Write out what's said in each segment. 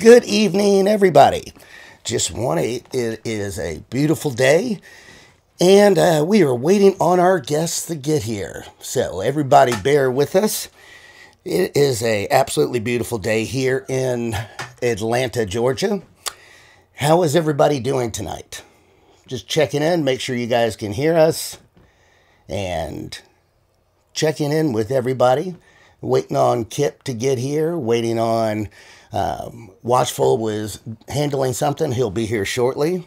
Good evening, everybody. Just want to, it is a beautiful day, and uh, we are waiting on our guests to get here. So everybody, bear with us. It is a absolutely beautiful day here in Atlanta, Georgia. How is everybody doing tonight? Just checking in, make sure you guys can hear us, and checking in with everybody. Waiting on Kip to get here, waiting on um, Watchful was handling something. He'll be here shortly.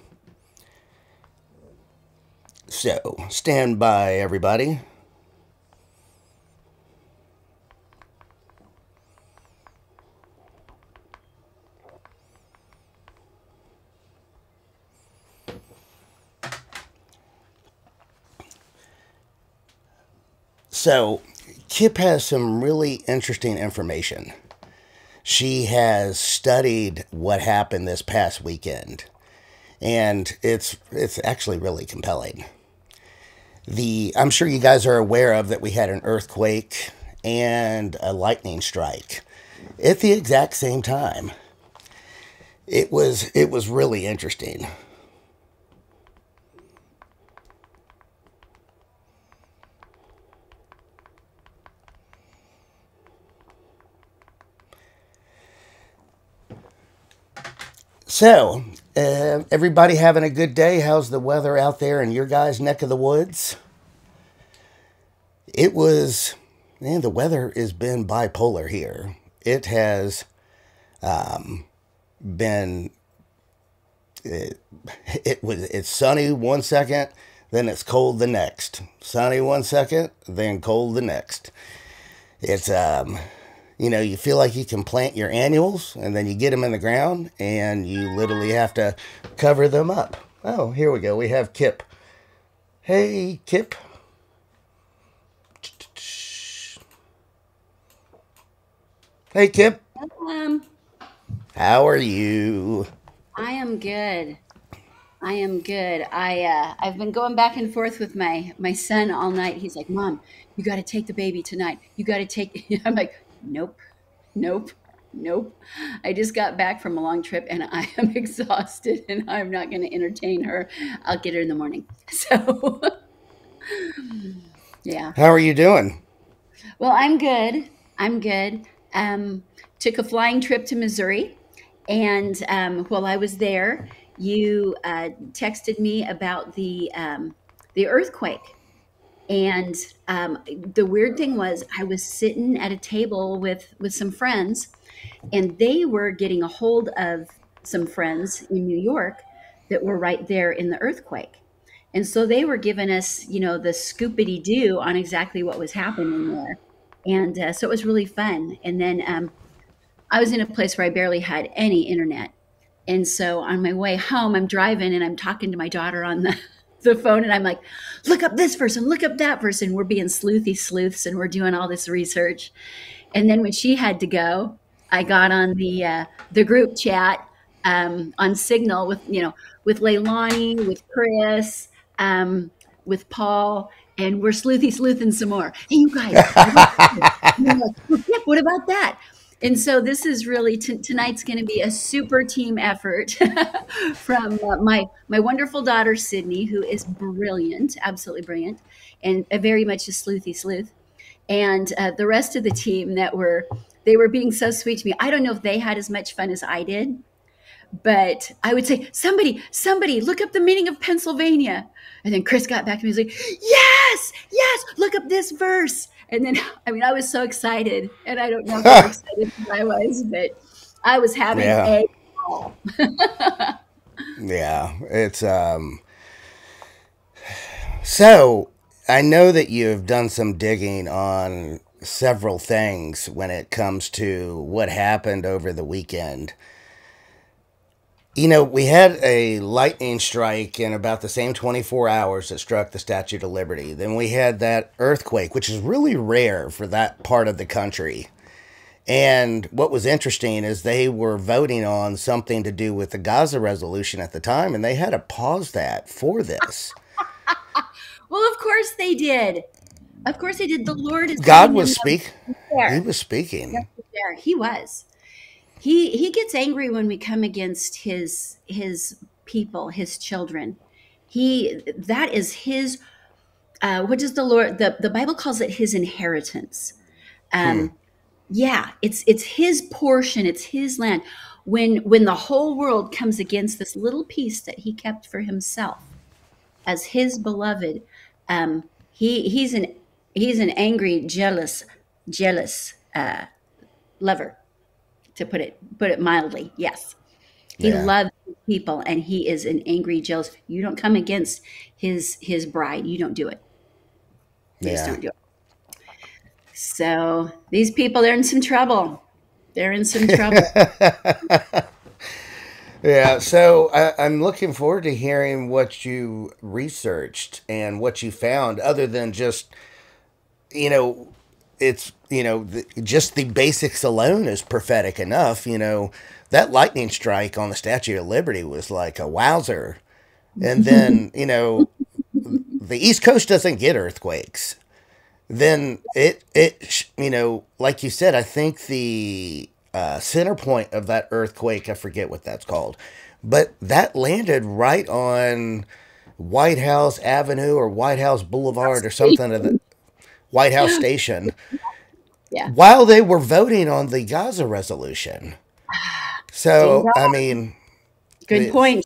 So, stand by, everybody. So, Kip has some really interesting information. She has studied what happened this past weekend, and it's it's actually really compelling. The I'm sure you guys are aware of that we had an earthquake and a lightning strike at the exact same time. It was it was really interesting. So, uh, everybody having a good day? How's the weather out there in your guys' neck of the woods? It was, man, the weather has been bipolar here. It has um, been, it, it was, it's sunny one second, then it's cold the next. Sunny one second, then cold the next. It's, um, you know, you feel like you can plant your annuals and then you get them in the ground and you literally have to cover them up. Oh, here we go. We have Kip. Hey, Kip. Hey, Kip. Um, How are you? I am good. I am good. I uh, I've been going back and forth with my my son all night. He's like, "Mom, you got to take the baby tonight. You got to take." I'm like, Nope, nope, nope. I just got back from a long trip and I am exhausted and I'm not going to entertain her. I'll get her in the morning. So, yeah. How are you doing? Well, I'm good. I'm good. Um, took a flying trip to Missouri. And um, while I was there, you uh, texted me about the um, the earthquake and um, the weird thing was, I was sitting at a table with with some friends, and they were getting a hold of some friends in New York that were right there in the earthquake. And so they were giving us, you know, the scoopity doo on exactly what was happening there. And uh, so it was really fun. And then um, I was in a place where I barely had any internet. And so on my way home, I'm driving and I'm talking to my daughter on the the phone and I'm like, look up this person, look up that person. We're being sleuthy sleuths and we're doing all this research. And then when she had to go, I got on the uh, the group chat um, on Signal with you know with Leilani, with Chris, um, with Paul, and we're sleuthy sleuthing some more. Hey, you guys, what about that? And so this is really tonight's going to be a super team effort from uh, my my wonderful daughter Sydney, who is brilliant, absolutely brilliant, and a very much a sleuthy sleuth, and uh, the rest of the team that were they were being so sweet to me. I don't know if they had as much fun as I did, but I would say, somebody, somebody, look up the meaning of Pennsylvania. And then Chris got back to me. He was like, yes, yes, look up this verse. And then, I mean, I was so excited, and I don't know how excited I was, but I was having yeah. a ball. yeah, it's um. So I know that you've done some digging on several things when it comes to what happened over the weekend. You know, we had a lightning strike in about the same 24 hours that struck the Statue of Liberty. Then we had that earthquake, which is really rare for that part of the country. And what was interesting is they were voting on something to do with the Gaza resolution at the time, and they had to pause that for this. well, of course they did. Of course they did. The Lord is God was speaking. He was speaking. He was. He he gets angry when we come against his his people, his children. He that is his uh, what does the Lord the, the Bible calls it his inheritance. Um, hmm. yeah, it's it's his portion, it's his land. When when the whole world comes against this little piece that he kept for himself as his beloved, um, he he's an he's an angry, jealous, jealous uh, lover, to put it put it mildly. Yes, he yeah. loves people, and he is an angry, jealous. You don't come against his his bride. You don't do it. You yeah. just don't do it. So these people, they're in some trouble. They're in some trouble. yeah, so I, am looking forward to hearing what you researched and what you found, other than just, you know, it's, you know, the, just the basics alone is prophetic enough. You know, that lightning strike on the Statue of Liberty was like a wowzer. And then, you know, the East Coast doesn't get earthquakes. Then it, it, you know, like you said, I think the uh, center point of that earthquake, I forget what that's called, but that landed right on White House Avenue or White House Boulevard or something of the White House Station. Yeah. While they were voting on the Gaza resolution. So, I mean, good point.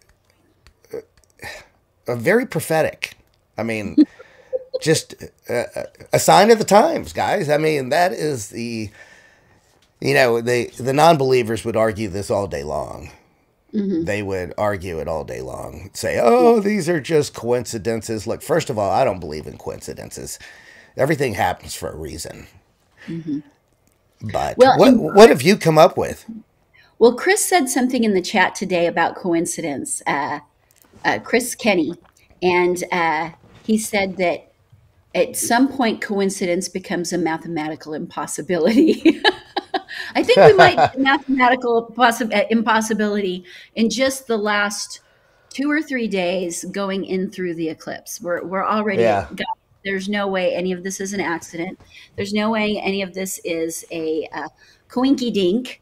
A very prophetic. I mean, just a, a sign of the times, guys. I mean, that is the you know, the the non-believers would argue this all day long. Mm-hmm. They would argue it all day long. Say, "Oh, these are just coincidences." Look, first of all, I don't believe in coincidences. Everything happens for a reason. Mm-hmm. But well, what and, what have you come up with? Well, Chris said something in the chat today about coincidence. Uh, uh, Chris Kenny, and uh, he said that at some point coincidence becomes a mathematical impossibility. I think we might mathematical possi- uh, impossibility in just the last two or three days going in through the eclipse. We're we're already yeah. There's no way any of this is an accident. There's no way any of this is a uh, coinky dink.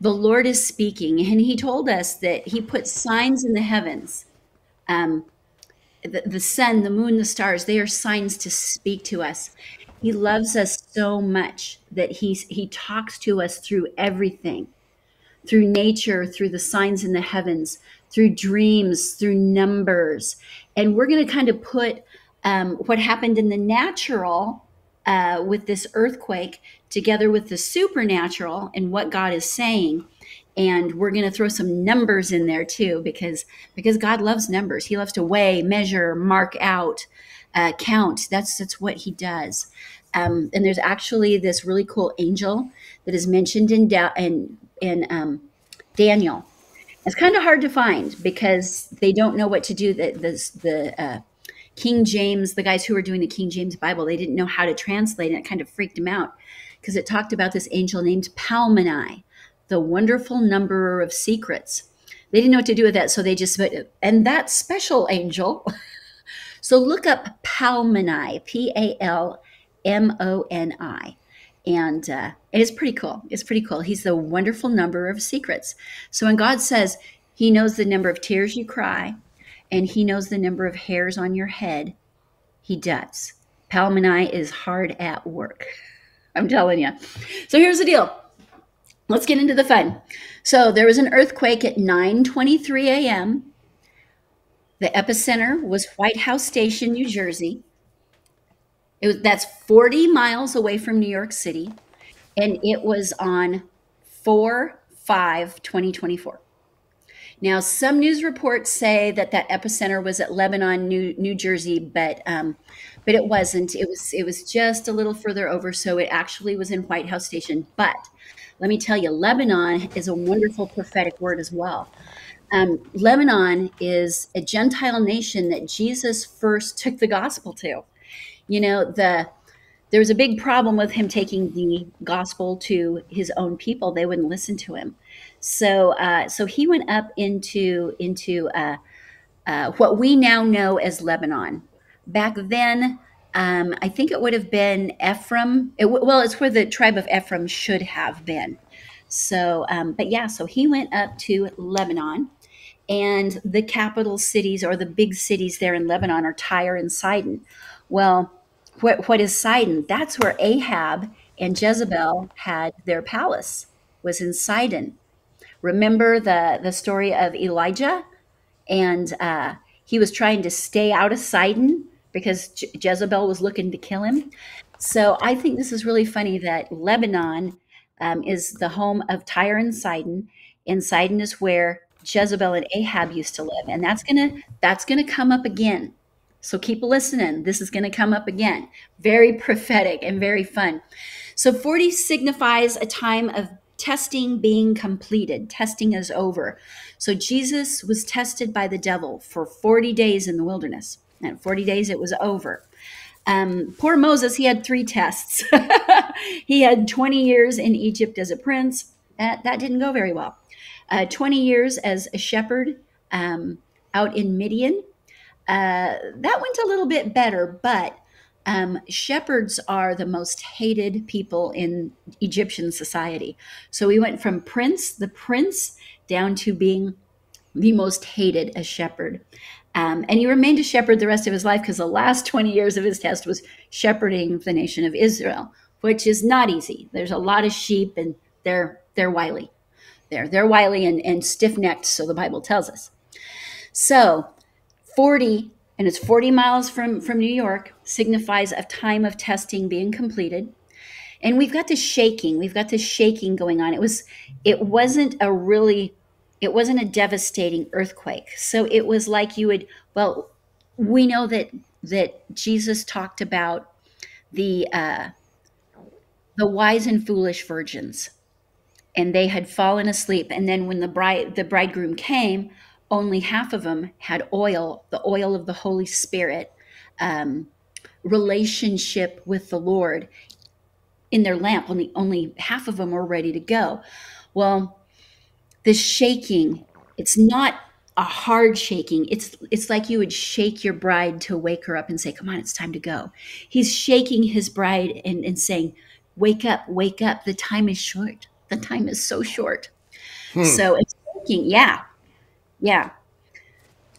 The Lord is speaking, and He told us that He put signs in the heavens. Um, the, the sun, the moon, the stars, they are signs to speak to us. He loves us so much that he's, he talks to us through everything through nature, through the signs in the heavens, through dreams, through numbers. And we're going to kind of put um, what happened in the natural uh, with this earthquake together with the supernatural and what God is saying. And we're going to throw some numbers in there too, because because God loves numbers. He loves to weigh, measure, mark out, uh, count. That's that's what He does. Um, and there's actually this really cool angel that is mentioned in da- in, in um, Daniel. It's kind of hard to find because they don't know what to do. The the, the uh, King James, the guys who were doing the King James Bible, they didn't know how to translate, and it kind of freaked them out because it talked about this angel named Palmoni, the wonderful numberer of secrets. They didn't know what to do with that, so they just and that special angel. so look up Palmoni, P A L M O N I. And uh, it is pretty cool. It's pretty cool. He's the wonderful number of secrets. So when God says he knows the number of tears you cry and he knows the number of hairs on your head, he does. Palmoni is hard at work. I'm telling you. So here's the deal. Let's get into the fun. So there was an earthquake at 9:23 a.m. The epicenter was White House Station, New Jersey. It was that's 40 miles away from New York City, and it was on 4 5 2024. Now, some news reports say that that epicenter was at Lebanon, New, New Jersey, but um, but it wasn't. It was it was just a little further over, so it actually was in White House Station. But let me tell you, Lebanon is a wonderful prophetic word as well. Um, Lebanon is a Gentile nation that Jesus first took the gospel to you know the there was a big problem with him taking the gospel to his own people. They wouldn't listen to him. So uh, so he went up into into uh, uh, what we now know as lebanon. Back then um, i think it would have been ephraim. It, well it's where the tribe of ephraim should have been. So, um, but yeah, so he went up to Lebanon, and the capital cities or the big cities there in Lebanon are Tyre and Sidon. Well, what, what is Sidon? That's where Ahab and Jezebel had their palace, was in Sidon. Remember the, the story of Elijah? And uh, he was trying to stay out of Sidon because Je- Jezebel was looking to kill him. So I think this is really funny that Lebanon um, is the home of Tyre and Sidon, and Sidon is where Jezebel and Ahab used to live, and that's gonna that's gonna come up again. So keep listening. This is gonna come up again. Very prophetic and very fun. So 40 signifies a time of testing being completed. Testing is over. So Jesus was tested by the devil for 40 days in the wilderness. And 40 days it was over. Um, poor Moses, he had three tests. he had 20 years in Egypt as a prince. That, that didn't go very well. Uh, 20 years as a shepherd um, out in Midian. Uh, that went a little bit better, but um, shepherds are the most hated people in Egyptian society. So we went from prince, the prince, down to being the most hated as shepherd. Um, and he remained a shepherd the rest of his life because the last 20 years of his test was shepherding the nation of Israel, which is not easy. There's a lot of sheep and they're they're wily. They're they're wily and, and stiff-necked, so the Bible tells us. So 40, and it's 40 miles from, from New York, signifies a time of testing being completed. And we've got this shaking, we've got this shaking going on. It was it wasn't a really it wasn't a devastating earthquake. So it was like you would, well, we know that that Jesus talked about the uh, the wise and foolish virgins, and they had fallen asleep. And then when the bride the bridegroom came, only half of them had oil, the oil of the Holy Spirit, um, relationship with the Lord in their lamp. Only only half of them were ready to go. Well, the shaking it's not a hard shaking it's it's like you would shake your bride to wake her up and say come on it's time to go he's shaking his bride and, and saying wake up wake up the time is short the time is so short hmm. so it's shaking yeah yeah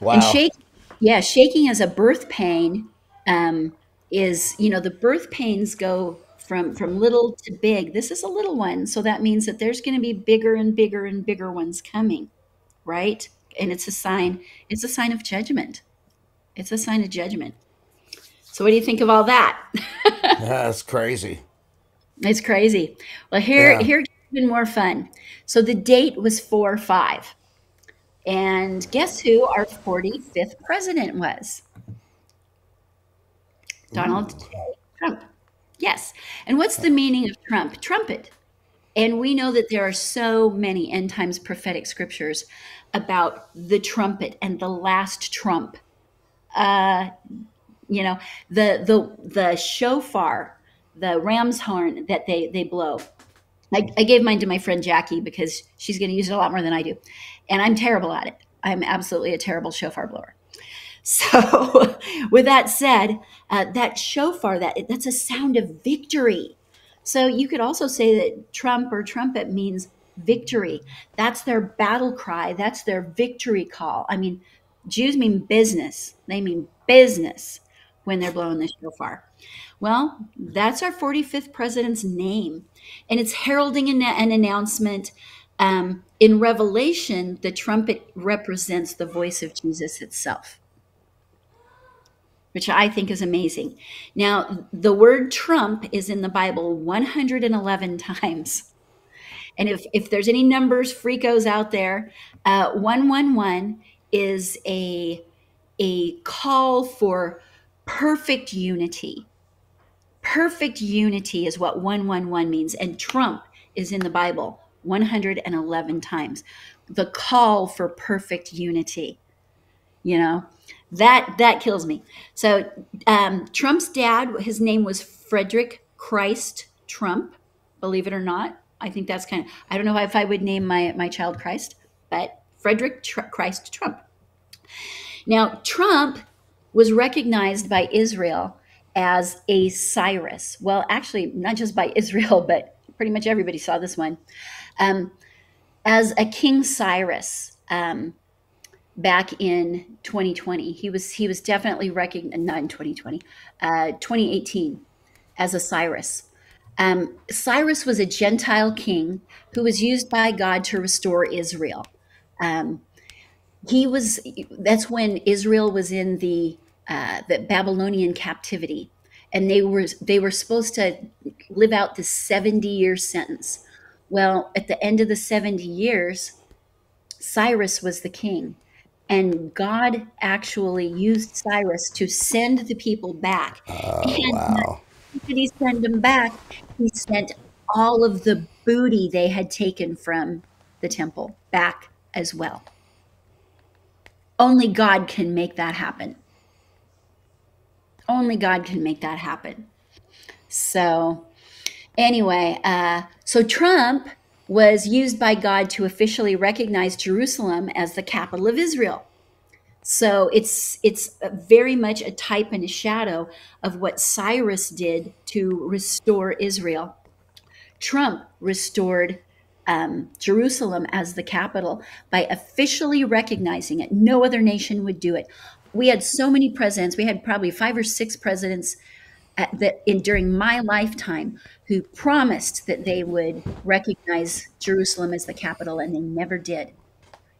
wow. and shake yeah shaking as a birth pain um, is you know the birth pains go from from little to big. This is a little one, so that means that there's going to be bigger and bigger and bigger ones coming, right? And it's a sign. It's a sign of judgment. It's a sign of judgment. So, what do you think of all that? That's crazy. It's crazy. Well, here yeah. here even more fun. So the date was four five, and guess who our forty fifth president was? Donald Ooh. Trump. Yes. And what's the meaning of trump? Trumpet. And we know that there are so many end times prophetic scriptures about the trumpet and the last trump. Uh, you know, the the the shofar, the ram's horn that they they blow. I, I gave mine to my friend Jackie because she's going to use it a lot more than I do, and I'm terrible at it. I'm absolutely a terrible shofar blower. So, with that said, uh, that shofar that that's a sound of victory. So you could also say that trump or trumpet means victory. That's their battle cry. That's their victory call. I mean, Jews mean business. They mean business when they're blowing the shofar. Well, that's our 45th president's name, and it's heralding an, an announcement. Um, in Revelation, the trumpet represents the voice of Jesus itself which I think is amazing. Now, the word Trump is in the Bible 111 times. And if, if there's any numbers freakos out there, uh, 111 is a, a call for perfect unity. Perfect unity is what 111 means. And Trump is in the Bible 111 times. The call for perfect unity. You know, that that kills me. So um, Trump's dad, his name was Frederick Christ Trump. Believe it or not, I think that's kind of. I don't know if I would name my my child Christ, but Frederick Tr- Christ Trump. Now Trump was recognized by Israel as a Cyrus. Well, actually, not just by Israel, but pretty much everybody saw this one. Um, as a King Cyrus um, back in 2020, he was he was definitely recognized. Not in 2020, uh, 2018, as a Cyrus. Um, Cyrus was a Gentile king who was used by God to restore Israel. Um, he was that's when Israel was in the uh, the Babylonian captivity, and they were they were supposed to live out this 70 year sentence. Well, at the end of the 70 years, Cyrus was the king. And God actually used Cyrus to send the people back. Oh, and wow. did he send them back? He sent all of the booty they had taken from the temple back as well. Only God can make that happen. Only God can make that happen. So, anyway, uh, so Trump was used by God to officially recognize Jerusalem as the capital of Israel. So it's it's very much a type and a shadow of what Cyrus did to restore Israel. Trump restored um, Jerusalem as the capital by officially recognizing it. No other nation would do it. We had so many presidents. We had probably five or six presidents at that in during my lifetime who promised that they would recognize Jerusalem as the capital, and they never did.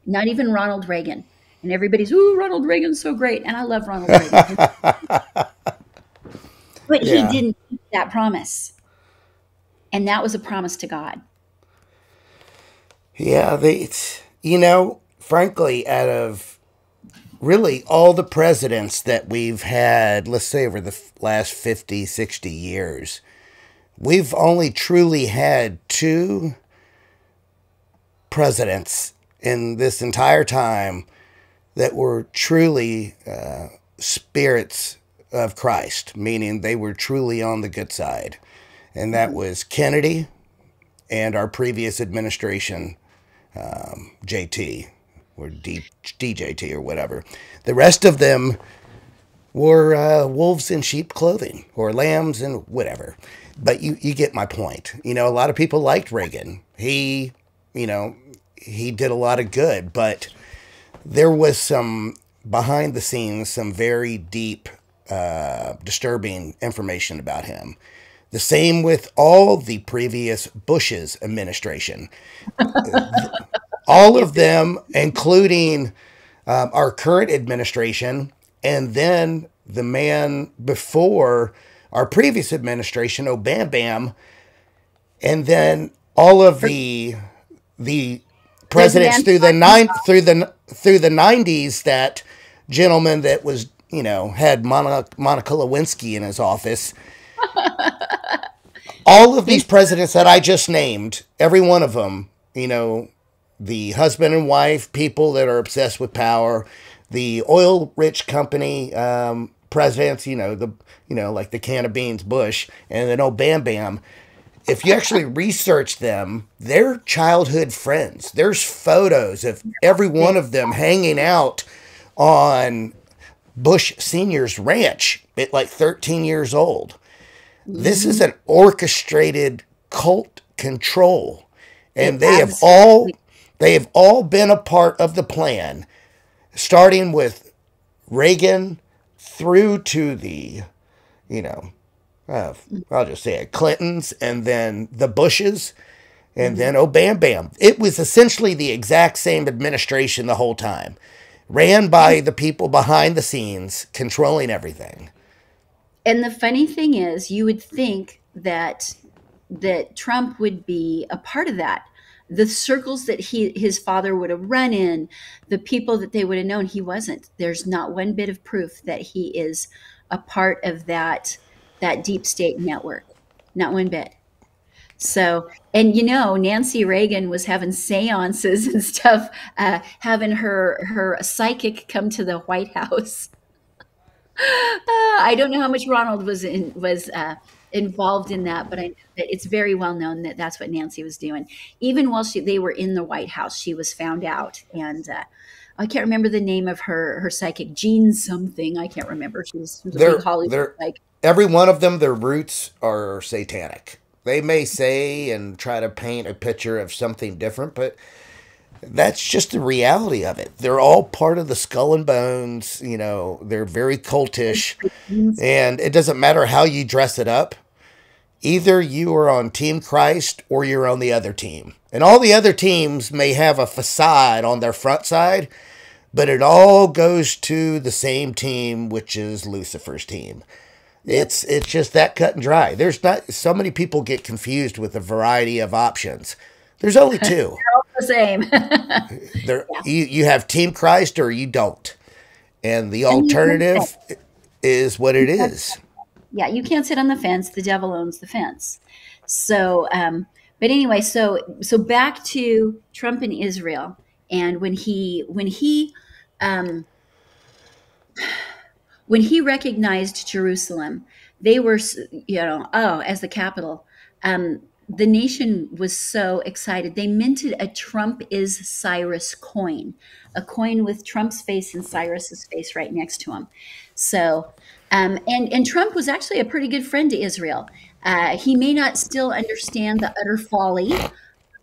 Not even Ronald Reagan. And everybody's, "Ooh, Ronald Reagan's so great," and I love Ronald Reagan, but Yeah. he didn't keep that promise, and that was a promise to God. Yeah, they, it's, you know, frankly, out of really all the presidents that we've had, let's say over the last 50, 60 years, we've only truly had two presidents in this entire time that were truly uh, spirits of Christ, meaning they were truly on the good side. And that was Kennedy and our previous administration, um, JT or D, DJT or whatever. The rest of them were uh, wolves in sheep clothing or lambs and whatever. But you, you get my point. You know, a lot of people liked Reagan. He, you know, he did a lot of good, but there was some behind the scenes, some very deep, uh, disturbing information about him. The same with all the previous Bush's administration. all of them, including um, our current administration, and then the man before our previous administration, Obam Bam, and then all of the the presidents through the nine through the through the nineties. That gentleman that was you know had Monica, Monica Lewinsky in his office. all of these presidents that I just named, every one of them, you know, the husband and wife, people that are obsessed with power, the oil rich company um, presidents, you know, the you know, like the can of beans Bush, and then oh Bam Bam. If you actually research them, they're childhood friends. There's photos of every one of them hanging out on Bush Senior's ranch at like 13 years old. This is an orchestrated cult control. And they have all they have all been a part of the plan, starting with Reagan through to the, you know, uh, I'll just say it, Clintons, and then the Bushes, and then oh bam bam. It was essentially the exact same administration the whole time, ran by the people behind the scenes, controlling everything. And the funny thing is, you would think that that Trump would be a part of that. The circles that he his father would have run in, the people that they would have known, he wasn't. There's not one bit of proof that he is a part of that that deep state network. Not one bit. So, and you know, Nancy Reagan was having seances and stuff, uh, having her her psychic come to the White House. Uh, I don't know how much Ronald was in, was uh, involved in that, but I, know that it's very well known that that's what Nancy was doing. Even while she they were in the White House, she was found out, and uh, I can't remember the name of her her psychic, Jean something. I can't remember. She was, she was They're, Hollywood they're, like every one of them, their roots are satanic. they may say and try to paint a picture of something different, but that's just the reality of it. They're all part of the skull and bones. You know, they're very cultish, and it doesn't matter how you dress it up. Either you are on Team Christ or you're on the other team. And all the other teams may have a facade on their front side, but it all goes to the same team, which is Lucifer's team. It's it's just that cut and dry. There's not so many people get confused with a variety of options. There's only two. the same. there, yeah. you you have Team Christ or you don't, and the alternative is what it is. Yeah, you can't sit on the fence. The devil owns the fence. So, um, but anyway, so so back to Trump and Israel, and when he when he um, when he recognized Jerusalem, they were you know oh as the capital. Um, the nation was so excited. They minted a Trump is Cyrus coin, a coin with Trump's face and Cyrus's face right next to him. So, um, and and Trump was actually a pretty good friend to Israel. Uh, he may not still understand the utter folly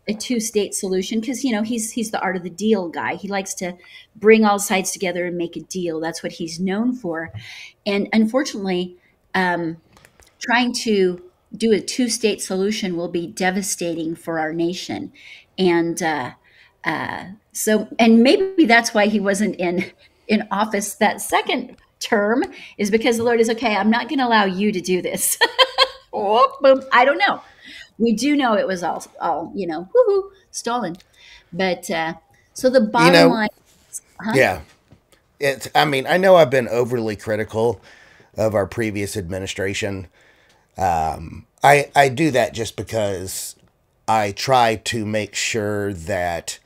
a two-state solution because you know he's he's the art of the deal guy. He likes to bring all sides together and make a deal. That's what he's known for. And unfortunately, um, trying to do a two state solution will be devastating for our nation. And uh, uh, so, and maybe that's why he wasn't in in office that second term is because the Lord is okay. I'm not going to allow you to do this. I don't know. We do know it was all all you know, woohoo, stolen. But uh, so the bottom you know, line, huh? yeah. It's. I mean, I know I've been overly critical of our previous administration um, I I do that just because I try to make sure that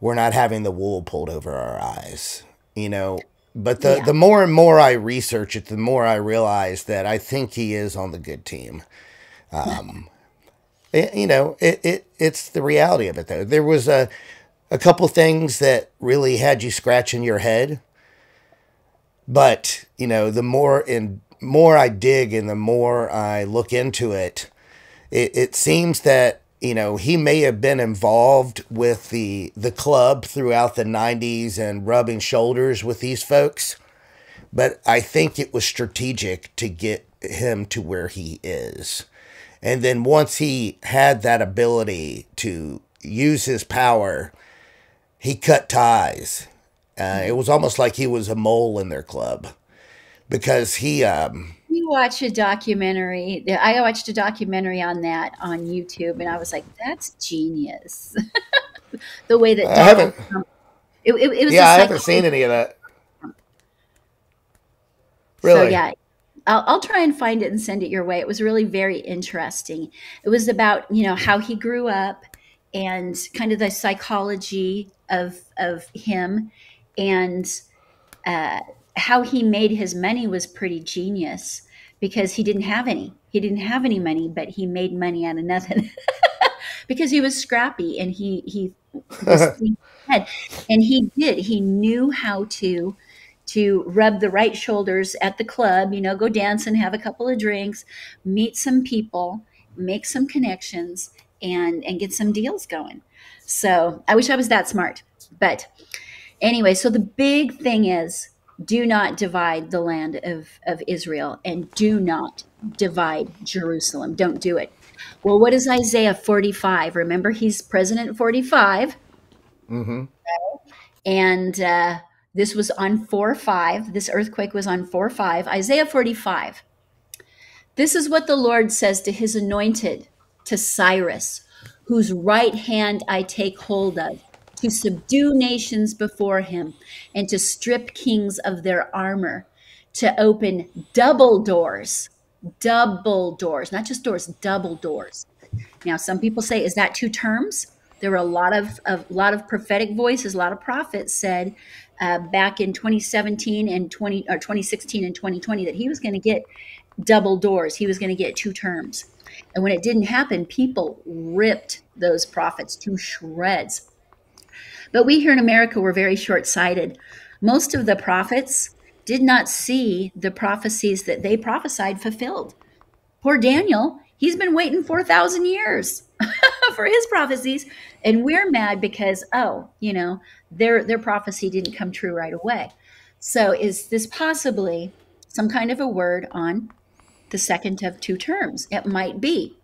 we're not having the wool pulled over our eyes, you know. But the yeah. the more and more I research it, the more I realize that I think he is on the good team. Um, it, you know, it, it it's the reality of it though. There was a a couple things that really had you scratching your head. But, you know, the more and more I dig and the more I look into it, it, it seems that you know he may have been involved with the the club throughout the 90s and rubbing shoulders with these folks but i think it was strategic to get him to where he is. And then once he had that ability to use his power he cut ties. Uh, it was almost like he was a mole in their club because he um you watch a documentary i watched a documentary on that on youtube and i was like that's genius. The way that i haven't it, it, it was yeah i haven't seen any of that. Really? so yeah I'll, I'll try and find it and send it your way. It was really very interesting. It was about you know how he grew up and kind of the psychology of of him and uh, how he made his money was pretty genius because he didn't have any. He didn't have any money, but he made money out of nothing because he was scrappy and he he and he did. He knew how to to rub the right shoulders at the club, you know, go dance and have a couple of drinks, meet some people, make some connections and and get some deals going. So, I wish I was that smart. But anyway, so the big thing is do not divide the land of, of Israel and do not divide Jerusalem. Don't do it. Well, what is Isaiah 45? Remember, he's president 45. Mm-hmm. And uh, this was on 4 5. This earthquake was on 4 5. Isaiah 45. This is what the Lord says to his anointed, to Cyrus, whose right hand I take hold of to subdue nations before him, and to strip kings of their armor, to open double doors, double doors, not just doors, double doors. Now, some people say, is that two terms? There were a lot of a lot of prophetic voices, a lot of prophets said uh, back in 2017 and 20 or 2016 and 2020 that he was going to get double doors. He was going to get two terms. And when it didn't happen, people ripped those prophets to shreds. But we here in America were very short sighted. Most of the prophets did not see the prophecies that they prophesied fulfilled. Poor Daniel, He's been waiting 4,000 years for his prophecies. And we're mad because, oh, you know, their, their prophecy didn't come true right away. So is this possibly some kind of a word on the second of two terms? It might be.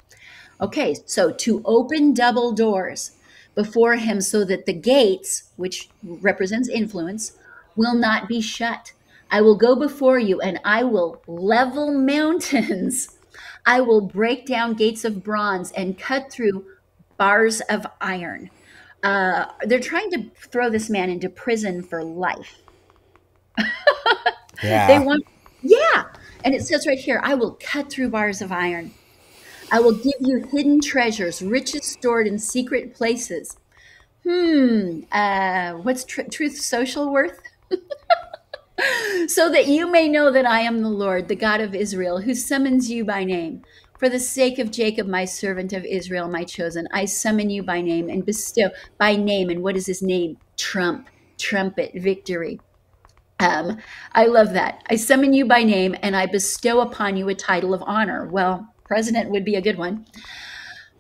Okay, so to open double doors before him so that the gates, which represents influence, will not be shut. I will go before you and I will level mountains. I will break down gates of bronze and cut through bars of iron. Uh, they're trying to throw this man into prison for life. yeah. They want, yeah. And it says right here, I will cut through bars of iron. I will give you hidden treasures, riches stored in secret places. Hmm, uh, what's tr- truth social worth? so that you may know that I am the Lord, the God of Israel, who summons you by name. For the sake of Jacob, my servant of Israel, my chosen, I summon you by name and bestow by name. And what is his name? Trump, trumpet, victory. Um, I love that. I summon you by name and I bestow upon you a title of honor. Well, president would be a good one.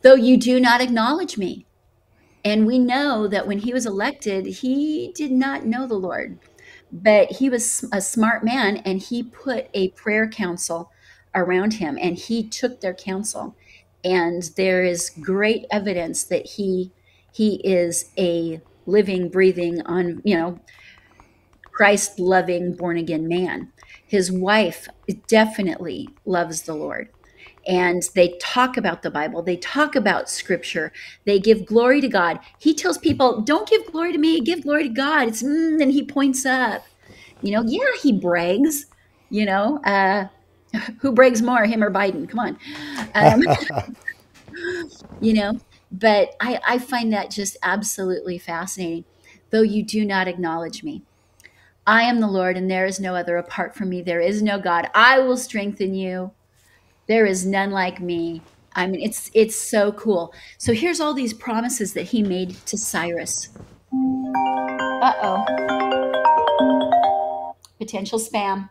Though you do not acknowledge me. And we know that when he was elected, he did not know the Lord, but he was a smart man and he put a prayer council around him and he took their counsel. And there is great evidence that he he is a living, breathing on, you know, Christ loving born again man. His wife definitely loves the Lord and they talk about the Bible, they talk about scripture, they give glory to God. He tells people, Don't give glory to me, give glory to God. It's, mm, and he points up. You know, yeah, he brags, you know, uh, who brags more, him or Biden? Come on. Um, you know, but I, I find that just absolutely fascinating. Though you do not acknowledge me, I am the Lord, and there is no other apart from me. There is no God. I will strengthen you. There is none like me. I mean, it's it's so cool. So here's all these promises that he made to Cyrus. Uh oh. Potential spam.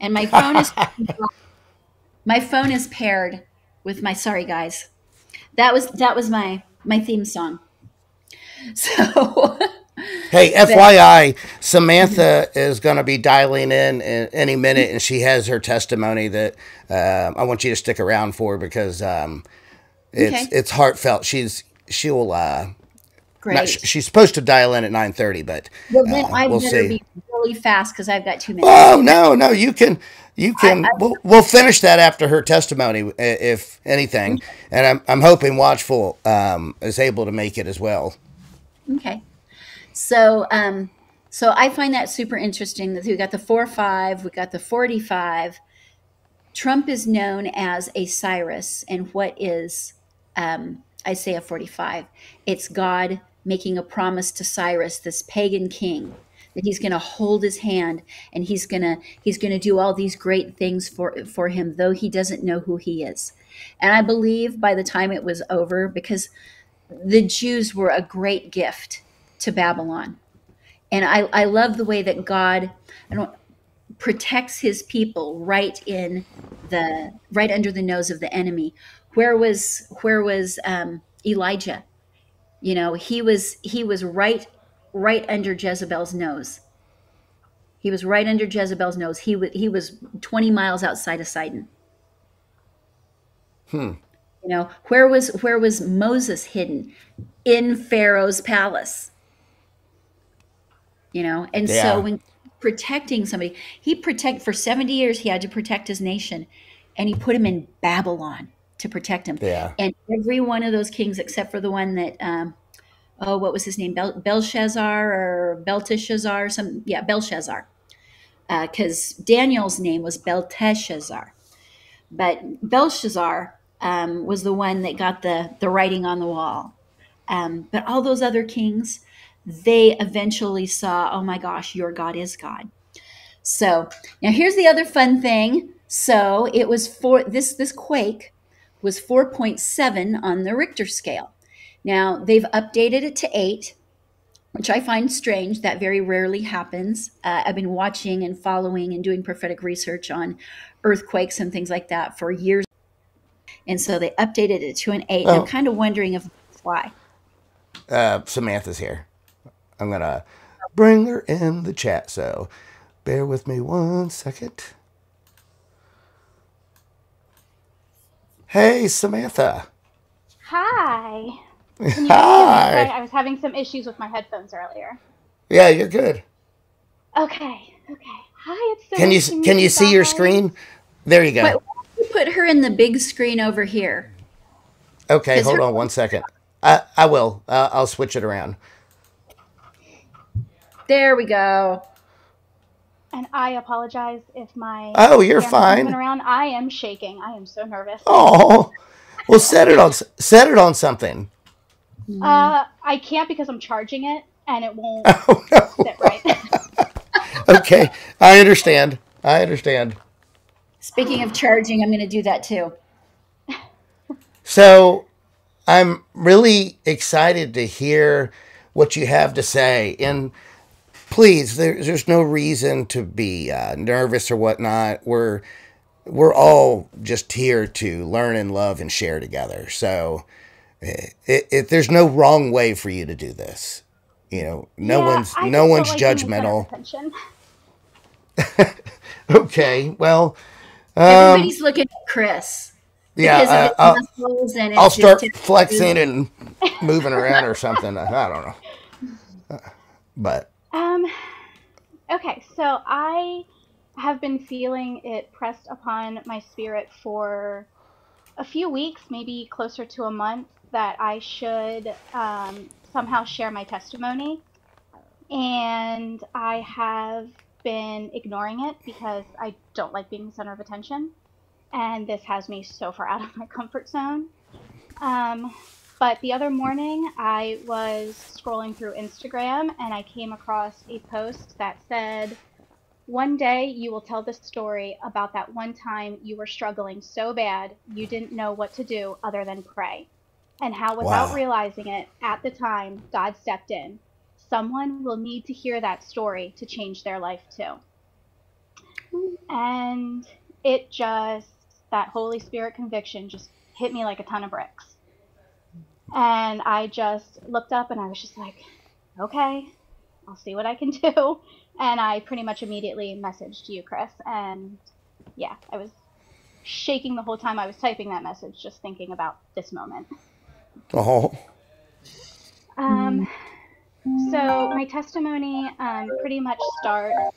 And my phone is my phone is paired with my sorry guys. That was that was my my theme song. So Hey, FYI, Samantha is going to be dialing in, in any minute, and she has her testimony that uh, I want you to stick around for because um, it's okay. it's heartfelt. She's she'll uh, Great. Not, she's supposed to dial in at nine thirty, but well, then uh, I we'll better see. be really fast because I've got two minutes. Oh no, no, you can you can. I, I, we'll, we'll finish that after her testimony, if anything, and I'm I'm hoping Watchful um, is able to make it as well. Okay. So, um, so I find that super interesting that we got the four five, we got the forty five. Trump is known as a Cyrus, and what is um, Isaiah forty five? It's God making a promise to Cyrus, this pagan king, that he's going to hold his hand and he's going to he's going to do all these great things for for him, though he doesn't know who he is. And I believe by the time it was over, because the Jews were a great gift to Babylon. And I, I love the way that God protects his people right in the right under the nose of the enemy. Where was where was um, Elijah? You know, he was he was right right under Jezebel's nose. He was right under Jezebel's nose. He was he was 20 miles outside of Sidon. Hmm. You know, where was where was Moses hidden? In Pharaoh's palace you know? And yeah. so when protecting somebody he protect for 70 years he had to protect his nation and he put him in babylon to protect him. Yeah. And every one of those kings except for the one that um oh what was his name? Bel- belshazzar or belteshazzar some yeah belshazzar. Because uh, daniel's name was belteshazzar. But belshazzar um, was the one that got the the writing on the wall. Um, but all those other kings they eventually saw, oh my gosh, your God is God. So now here's the other fun thing. So it was for this this quake was 4.7 on the Richter scale. Now they've updated it to eight, which I find strange. That very rarely happens. Uh, I've been watching and following and doing prophetic research on earthquakes and things like that for years. and so they updated it to an eight. Oh. I'm kind of wondering if why. Uh, Samantha's here. I'm gonna bring her in the chat. So bear with me one second. Hey, Samantha. Hi. Hi. I was having some issues with my headphones earlier. Yeah, you're good. Okay. Okay. Hi. It's so can you can you see your screen? There you go. Wait, you put her in the big screen over here. Okay, hold on one second. I I will. Uh, I'll switch it around. There we go. And I apologize if my oh, you're fine. Around, I am shaking. I am so nervous. Oh, well, set it on set it on something. Uh, I can't because I'm charging it, and it won't oh, no. sit right. okay, I understand. I understand. Speaking of charging, I'm going to do that too. So, I'm really excited to hear what you have to say, and please, there, there's no reason to be uh, nervous or whatnot. We're we're all just here to learn and love and share together. So, it, it, there's no wrong way for you to do this. You know, no yeah, one's I no one's like judgmental. okay, well, um, everybody's looking at Chris. Yeah, uh, I'll, I'll start flexing and moving around or something. I don't know, but um, okay, so I have been feeling it pressed upon my spirit for a few weeks, maybe closer to a month, that I should um, somehow share my testimony. And I have been ignoring it because I don't like being the center of attention. And this has me so far out of my comfort zone. Um, but the other morning, I was scrolling through Instagram and I came across a post that said, One day you will tell the story about that one time you were struggling so bad you didn't know what to do other than pray. And how, without wow. realizing it at the time, God stepped in. Someone will need to hear that story to change their life too. And it just, that Holy Spirit conviction just hit me like a ton of bricks and I just looked up and I was just like, okay, I'll see what I can do. And I pretty much immediately messaged you, Chris. And yeah, I was shaking the whole time I was typing that message, just thinking about this moment. Oh. Um, so my testimony um, pretty much starts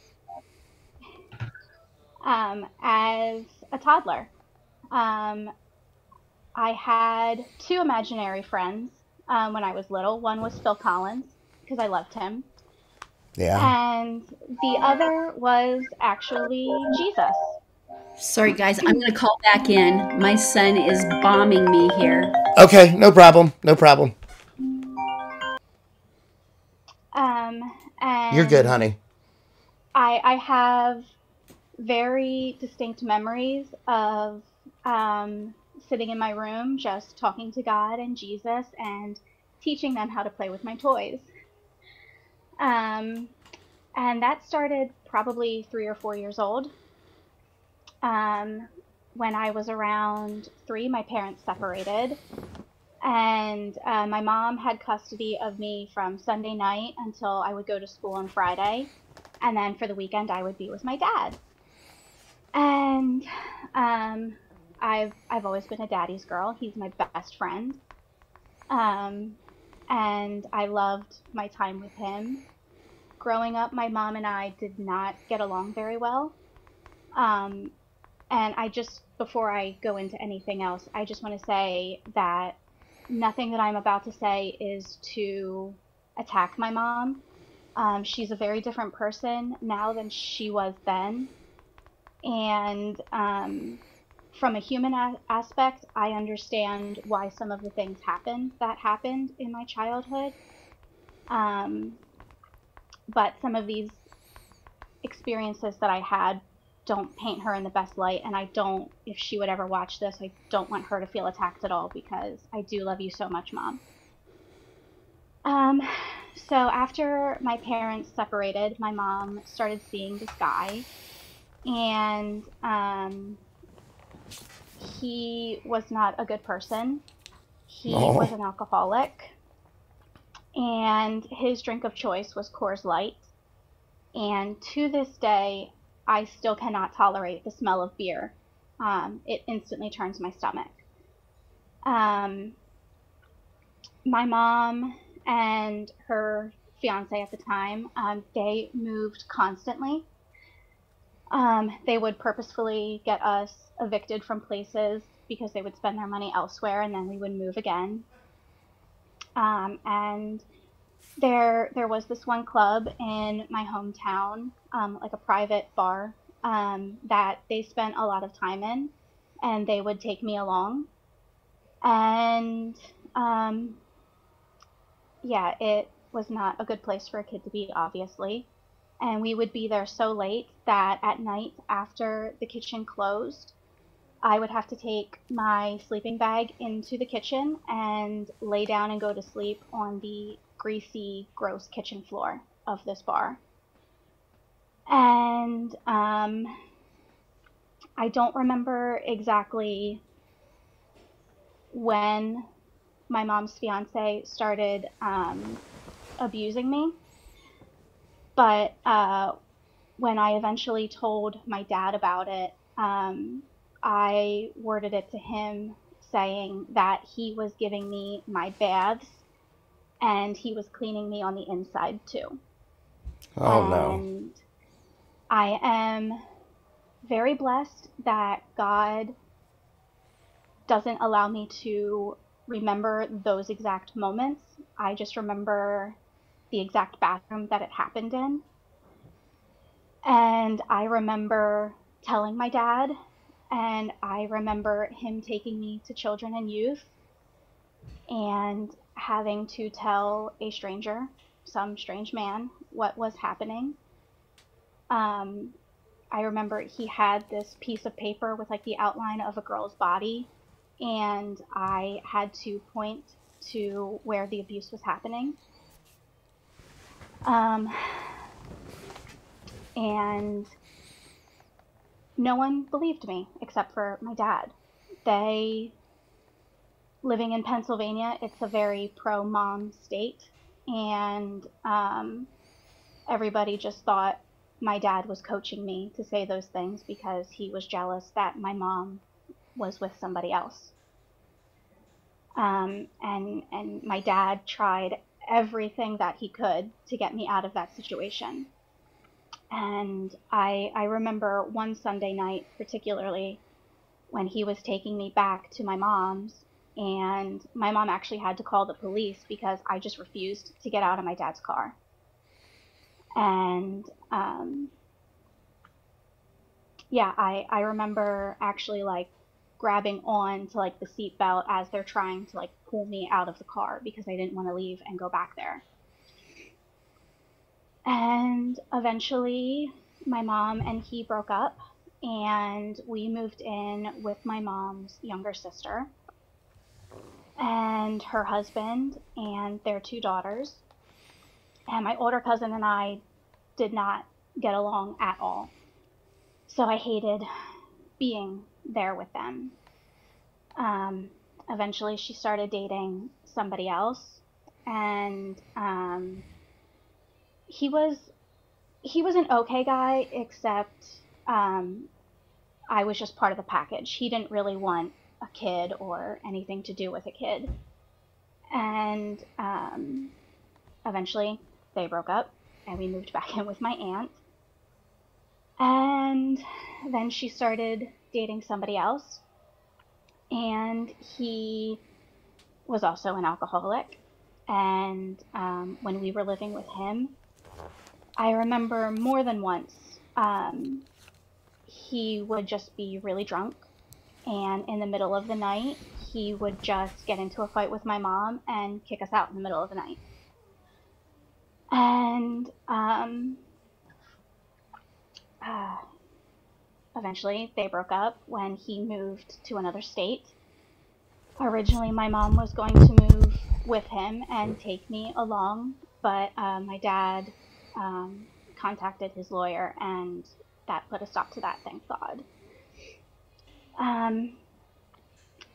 um, as a toddler. Um, I had two imaginary friends um, when I was little. One was Phil Collins because I loved him. Yeah. And the other was actually Jesus. Sorry, guys. I'm going to call back in. My son is bombing me here. Okay, no problem. No problem. Um, and You're good, honey. I I have very distinct memories of um, sitting in my room just talking to God and Jesus and teaching them how to play with my toys. Um, and that started probably three or four years old. Um, when I was around three, my parents separated. And uh, my mom had custody of me from Sunday night until I would go to school on Friday. And then for the weekend, I would be with my dad. And um, I've I've always been a daddy's girl. He's my best friend. Um, and I loved my time with him. Growing up, my mom and I did not get along very well. Um, and I just, before I go into anything else, I just want to say that nothing that I'm about to say is to attack my mom. Um, she's a very different person now than she was then. And um, from a human a- aspect, I understand why some of the things happened that happened in my childhood. Um, but some of these experiences that I had don't paint her in the best light. And I don't, if she would ever watch this, I don't want her to feel attacked at all because I do love you so much, Mom. Um, so after my parents separated, my mom started seeing this guy. And um, he was not a good person. He Oh. was an alcoholic, and his drink of choice was Coors Light. And to this day, I still cannot tolerate the smell of beer. Um, it instantly turns my stomach. Um, my mom and her fiance at the time, um, they moved constantly. Um, they would purposefully get us evicted from places because they would spend their money elsewhere, and then we would move again. Um, and there, there was this one club in my hometown, um, like a private bar, um, that they spent a lot of time in, and they would take me along. And um, yeah, it was not a good place for a kid to be, obviously. And we would be there so late that at night, after the kitchen closed, I would have to take my sleeping bag into the kitchen and lay down and go to sleep on the greasy, gross kitchen floor of this bar. And um, I don't remember exactly when my mom's fiance started um, abusing me. But uh, when I eventually told my dad about it, um, I worded it to him saying that he was giving me my baths and he was cleaning me on the inside too. Oh no. I am very blessed that God doesn't allow me to remember those exact moments. I just remember the exact bathroom that it happened in. And I remember telling my dad, and I remember him taking me to children and youth and having to tell a stranger, some strange man, what was happening. Um, I remember he had this piece of paper with like the outline of a girl's body, and I had to point to where the abuse was happening. Um, and no one believed me except for my dad. They, living in Pennsylvania, it's a very pro mom state, and um, everybody just thought my dad was coaching me to say those things because he was jealous that my mom was with somebody else. Um, and and my dad tried everything that he could to get me out of that situation. And I I remember one Sunday night particularly when he was taking me back to my mom's and my mom actually had to call the police because I just refused to get out of my dad's car. And um, yeah, I, I remember actually like grabbing on to like the seatbelt as they're trying to like pull me out of the car because I didn't want to leave and go back there. And eventually, my mom and he broke up, and we moved in with my mom's younger sister and her husband and their two daughters. And my older cousin and I did not get along at all. So I hated being there with them. Um, eventually, she started dating somebody else, and um, he was he was an okay guy, except um, I was just part of the package. He didn't really want a kid or anything to do with a kid. And um, eventually, they broke up, and we moved back in with my aunt. And then she started dating somebody else, and he was also an alcoholic. And um, when we were living with him, I remember more than once um, he would just be really drunk, and in the middle of the night, he would just get into a fight with my mom and kick us out in the middle of the night. And um, uh, eventually, they broke up when he moved to another state. Originally, my mom was going to move with him and take me along, but uh, my dad um, contacted his lawyer, and that put a stop to that, thank God. Um,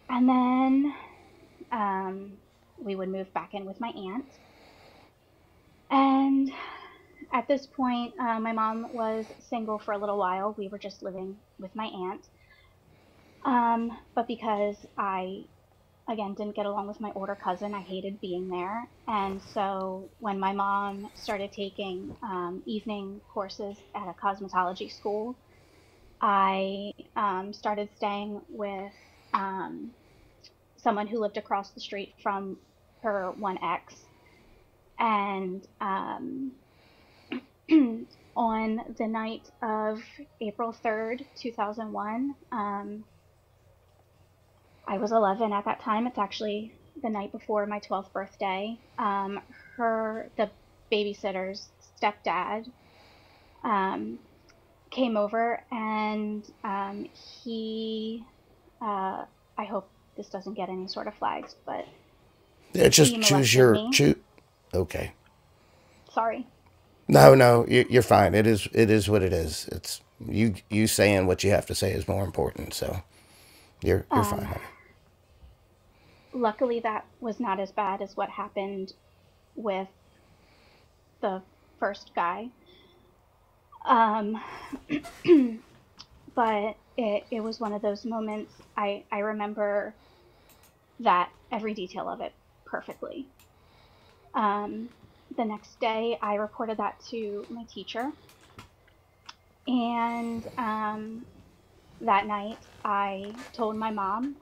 and then um, we would move back in with my aunt. And at this point, uh, my mom was single for a little while. We were just living with my aunt. Um, but because I, again, didn't get along with my older cousin, I hated being there. And so when my mom started taking um, evening courses at a cosmetology school, I um, started staying with um, someone who lived across the street from her one ex. And um, on the night of April 3rd, 2001, um, I was 11 at that time. It's actually the night before my 12th birthday. Um, her, the babysitter's stepdad, um, came over and um, he, uh, I hope this doesn't get any sort of flags, but Yeah, just choose your choose. Okay. sorry. No, no, you- you're fine. It is it is what it is. It's you you saying what you have to say is more important. So you're you're fine. honey. luckily that was not as bad as what happened with the first guy um, but it, it was one of those moments I, I remember that every detail of it perfectly um, the next day i reported that to my teacher and um, that night i told my mom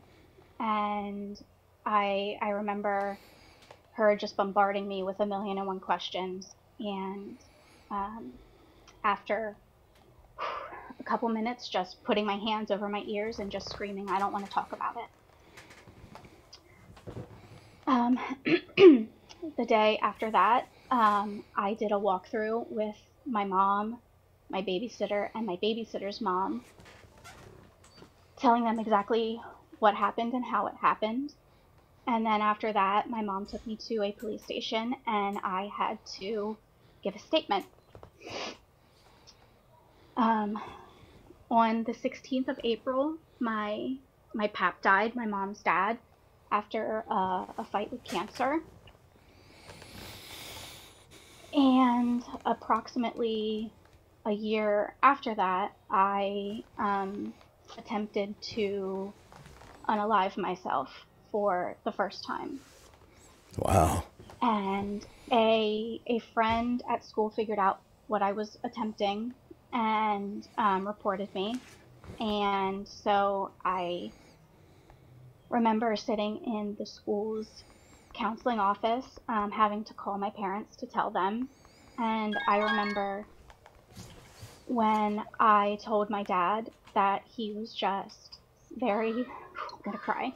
and I I remember her just bombarding me with a million and one questions, and um, after a couple minutes, just putting my hands over my ears and just screaming, "I don't want to talk about it." Um, the day after that, um, I did a walkthrough with my mom, my babysitter, and my babysitter's mom, telling them exactly what happened and how it happened. And then after that, my mom took me to a police station and I had to give a statement. Um, on the 16th of April, my my pap died, my mom's dad, after uh, a fight with cancer. And approximately a year after that, I um, attempted to unalive myself for the first time. Wow. And a, a friend at school figured out what I was attempting and um, reported me. And so I remember sitting in the school's counseling office, um, having to call my parents to tell them. And I remember when I told my dad that he was just very, I'm gonna cry.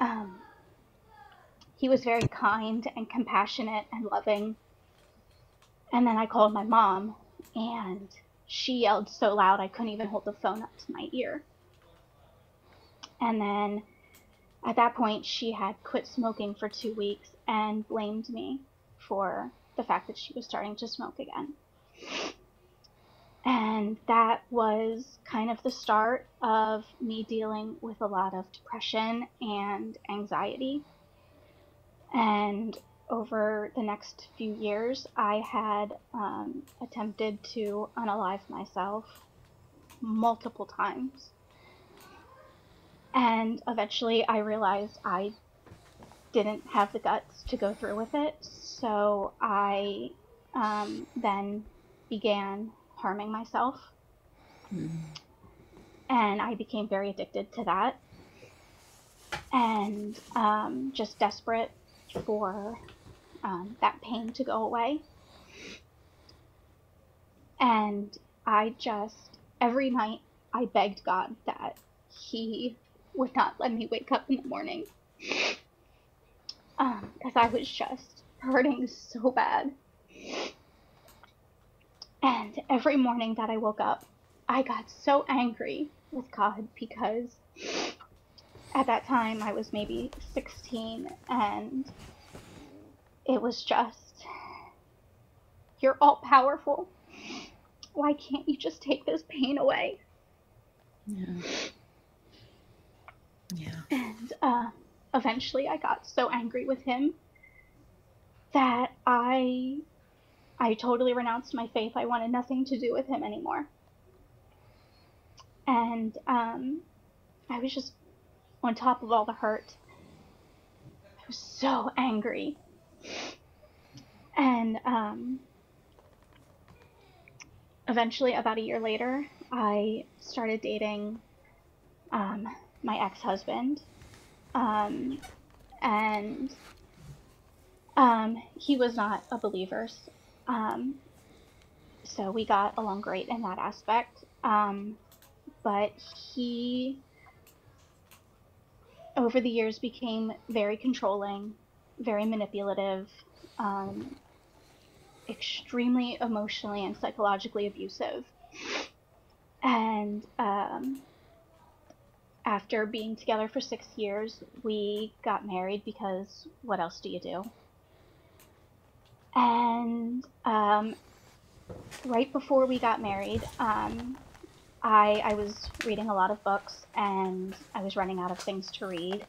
Um, he was very kind and compassionate and loving. And then I called my mom, and she yelled so loud I couldn't even hold the phone up to my ear. And then at that point, she had quit smoking for two weeks and blamed me for the fact that she was starting to smoke again. And that was kind of the start of me dealing with a lot of depression and anxiety. And over the next few years, I had um, attempted to unalive myself multiple times. And eventually, I realized I didn't have the guts to go through with it. So I um, then began harming myself. And I became very addicted to that. And um, just desperate for um, that pain to go away. And I just, every night, I begged God that He would not let me wake up in the morning. Um, because I was just hurting so bad. And every morning that I woke up, I got so angry with God because at that time I was maybe 16 and it was just, you're all powerful. Why can't you just take this pain away? Yeah. Yeah. And uh, eventually I got so angry with him that I I totally renounced my faith. I wanted nothing to do with him anymore. And um, I was just on top of all the hurt. I was so angry. And um, eventually, about a year later, I started dating um, my ex husband. Um, and um, he was not a believer. Um, so we got along great in that aspect. Um, but he, over the years, became very controlling, very manipulative, um, extremely emotionally and psychologically abusive. And um, after being together for six years, we got married because what else do you do? And um, right before we got married, um, I, I was reading a lot of books and I was running out of things to read.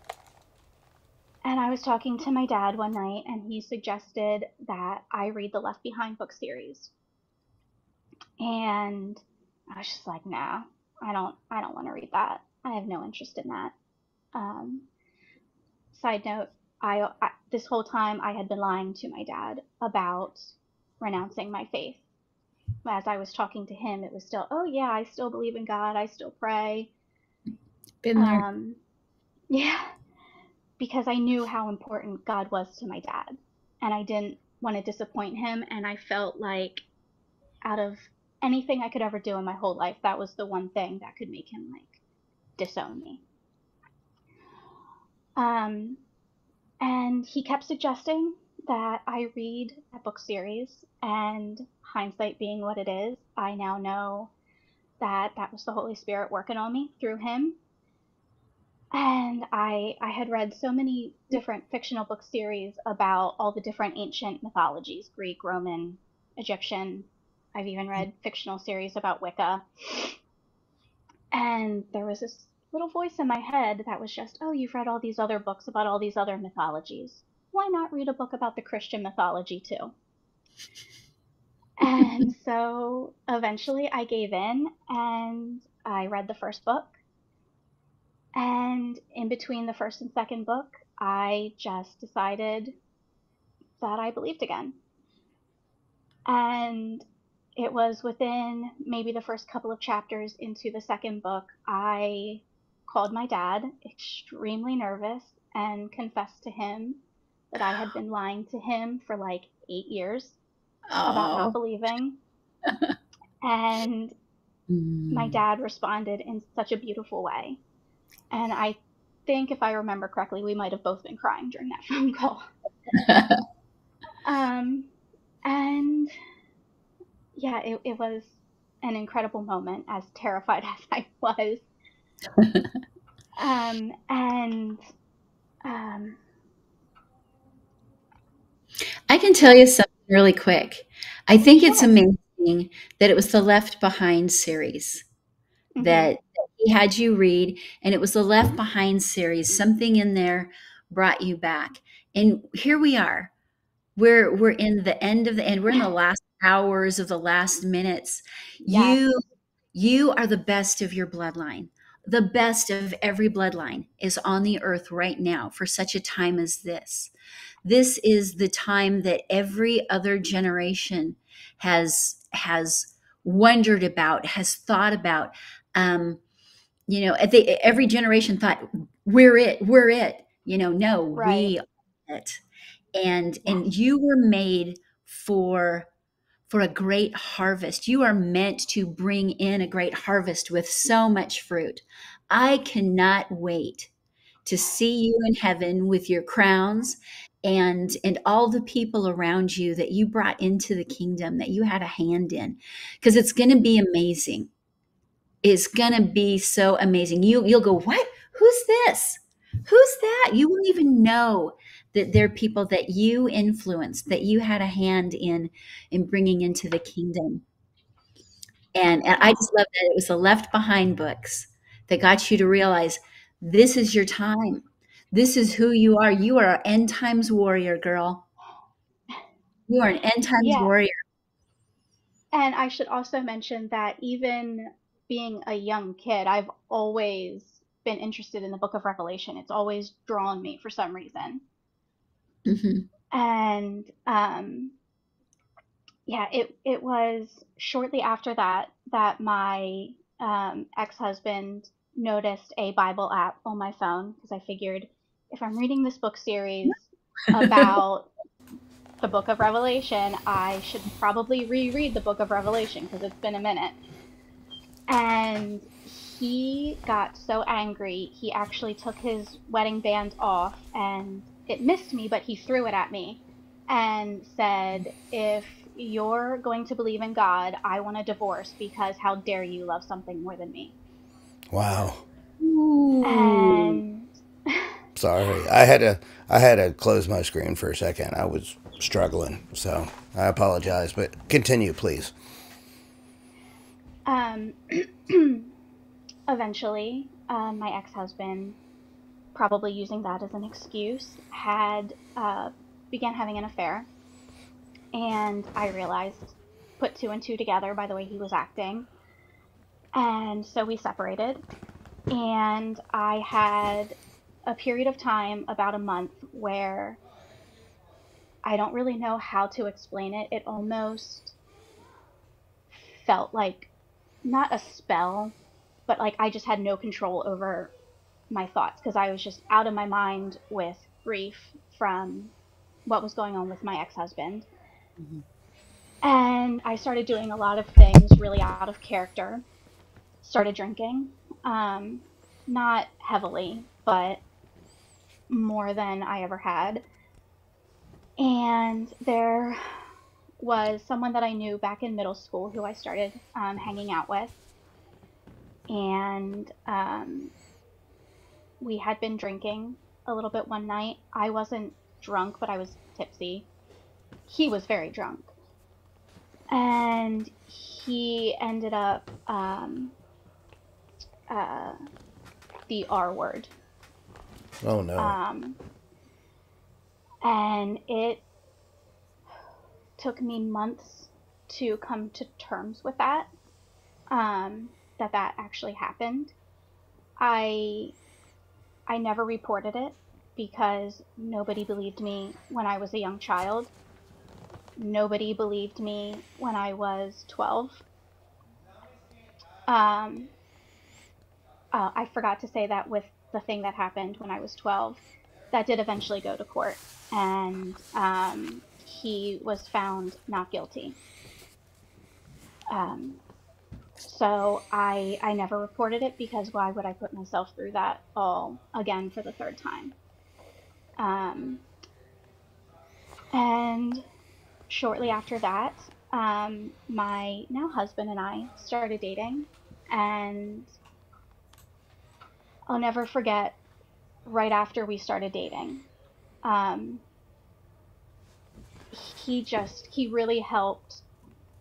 And I was talking to my dad one night and he suggested that I read the Left Behind book series. And I was just like, nah, I don't I don't want to read that. I have no interest in that. Um, side note, I, I this whole time I had been lying to my dad about renouncing my faith. As I was talking to him, it was still, oh yeah, I still believe in God. I still pray. Been there. Um, yeah, because I knew how important God was to my dad, and I didn't want to disappoint him. And I felt like, out of anything I could ever do in my whole life, that was the one thing that could make him like disown me. Um, and he kept suggesting that I read a book series, and hindsight being what it is, I now know that that was the Holy Spirit working on me through him. And I, I had read so many different fictional book series about all the different ancient mythologies Greek, Roman, Egyptian. I've even read mm. fictional series about Wicca. And there was this little voice in my head that was just, oh, you've read all these other books about all these other mythologies. Why not read a book about the Christian mythology too? and so eventually I gave in and I read the first book. And in between the first and second book, I just decided that I believed again. And it was within maybe the first couple of chapters into the second book, I called my dad, extremely nervous, and confessed to him that I had been lying to him for like eight years oh. about not believing. and mm. my dad responded in such a beautiful way. And I think, if I remember correctly, we might have both been crying during that phone call. um, and yeah, it, it was an incredible moment, as terrified as I was. um, and um, I can tell you something really quick. I think it's amazing that it was the Left Behind series mm-hmm. that he had you read, and it was the Left Behind series. Something in there brought you back, and here we are. We're we're in the end of the end. We're in the last hours of the last minutes. Yes. You you are the best of your bloodline the best of every bloodline is on the earth right now for such a time as this. This is the time that every other generation has has wondered about, has thought about. Um, you know, they, every generation thought we're it, we're it. You know, no, right. we are it. And and you were made for for a great harvest. You are meant to bring in a great harvest with so much fruit. I cannot wait to see you in heaven with your crowns and and all the people around you that you brought into the kingdom that you had a hand in because it's going to be amazing. It's going to be so amazing. You you'll go, "What? Who's this? Who's that?" You won't even know that they're people that you influenced, that you had a hand in in bringing into the kingdom. And, and I just love that it was the Left Behind books that got you to realize this is your time. This is who you are. You are an end times warrior, girl. You are an end times yeah. warrior. And I should also mention that even being a young kid, I've always been interested in the book of Revelation. It's always drawn me for some reason. Mm-hmm. And um, yeah, it, it was shortly after that that my um, ex husband noticed a Bible app on my phone because I figured if I'm reading this book series about the book of Revelation, I should probably reread the book of Revelation because it's been a minute. And he got so angry, he actually took his wedding band off and it missed me, but he threw it at me and said, If you're going to believe in God, I want a divorce because how dare you love something more than me? Wow. And sorry, I had to I had to close my screen for a second. I was struggling, so I apologize. But continue, please. Um, eventually, um, my ex-husband, probably using that as an excuse, had uh, began having an affair, and I realized, put two and two together by the way he was acting, and so we separated. And I had a period of time, about a month, where I don't really know how to explain it. It almost felt like not a spell, but like I just had no control over my thoughts because I was just out of my mind with grief from what was going on with my ex husband. Mm-hmm. And I started doing a lot of things really out of character. Started drinking, um, not heavily, but more than I ever had. And there was someone that I knew back in middle school who I started um, hanging out with. And um, we had been drinking a little bit one night. I wasn't drunk, but I was tipsy. He was very drunk. And he ended up um, uh, the R word. Oh, no. Um, and it took me months to come to terms with that um, that that actually happened i i never reported it because nobody believed me when i was a young child. Nobody believed me when i was 12 um, uh, i forgot to say that with the thing that happened when i was 12 that did eventually go to court and um, he was found not guilty. Um, so I I never reported it because why would I put myself through that all again for the third time? Um, and shortly after that, um, my now husband and I started dating, and I'll never forget right after we started dating. Um, he just he really helped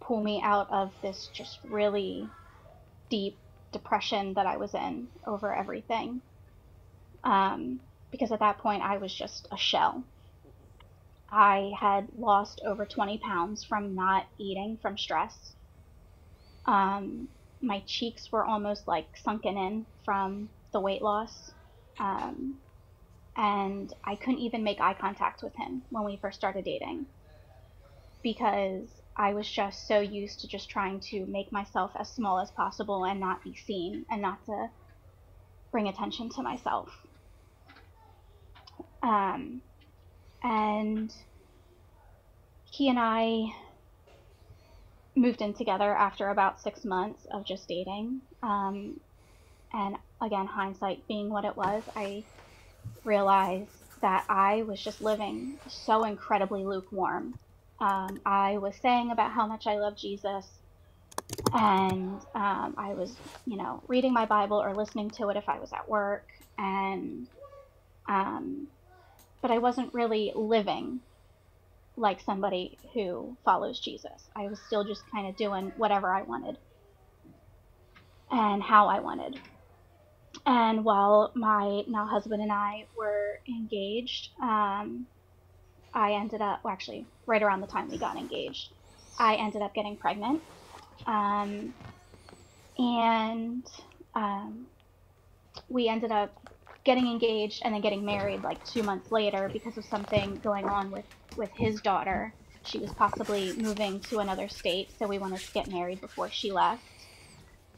pull me out of this just really deep depression that I was in over everything. Um, because at that point I was just a shell. I had lost over 20 pounds from not eating from stress. Um, my cheeks were almost like sunken in from the weight loss. Um, and I couldn't even make eye contact with him when we first started dating because I was just so used to just trying to make myself as small as possible and not be seen and not to bring attention to myself. Um, and he and I moved in together after about six months of just dating. Um, and again, hindsight being what it was, I realized that I was just living so incredibly lukewarm um, I was saying about how much I love Jesus, and um, I was, you know, reading my Bible or listening to it if I was at work, and um, but I wasn't really living like somebody who follows Jesus. I was still just kind of doing whatever I wanted and how I wanted. and while my now husband and I were engaged, um, I ended up, well, actually, right around the time we got engaged, I ended up getting pregnant. Um, and um, we ended up getting engaged and then getting married like two months later because of something going on with, with his daughter. She was possibly moving to another state, so we wanted to get married before she left.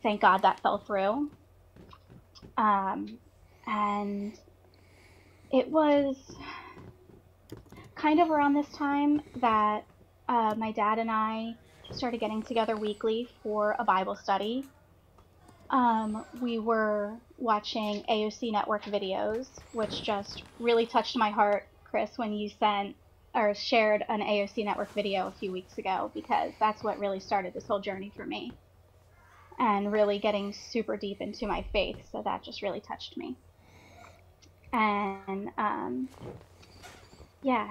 Thank God that fell through. Um, and it was kind of around this time that uh, my dad and I started getting together weekly for a Bible study. Um, we were watching AOC Network videos, which just really touched my heart, Chris, when you sent or shared an AOC Network video a few weeks ago, because that's what really started this whole journey for me and really getting super deep into my faith. So that just really touched me. And um, yeah,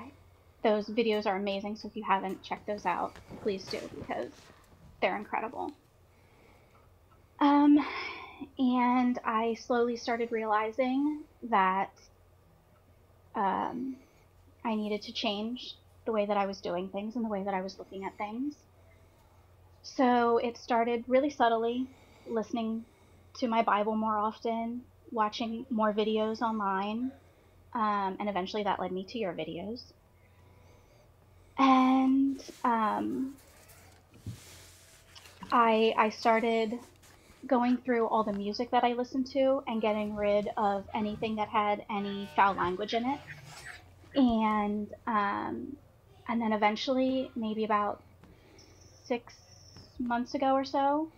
those videos are amazing. So if you haven't checked those out, please do because they're incredible. Um, and I slowly started realizing that um, I needed to change the way that I was doing things and the way that I was looking at things. So it started really subtly, listening to my Bible more often, watching more videos online, um, and eventually that led me to your videos. And um, I I started going through all the music that I listened to and getting rid of anything that had any foul language in it. And um, and then eventually, maybe about six months ago or so,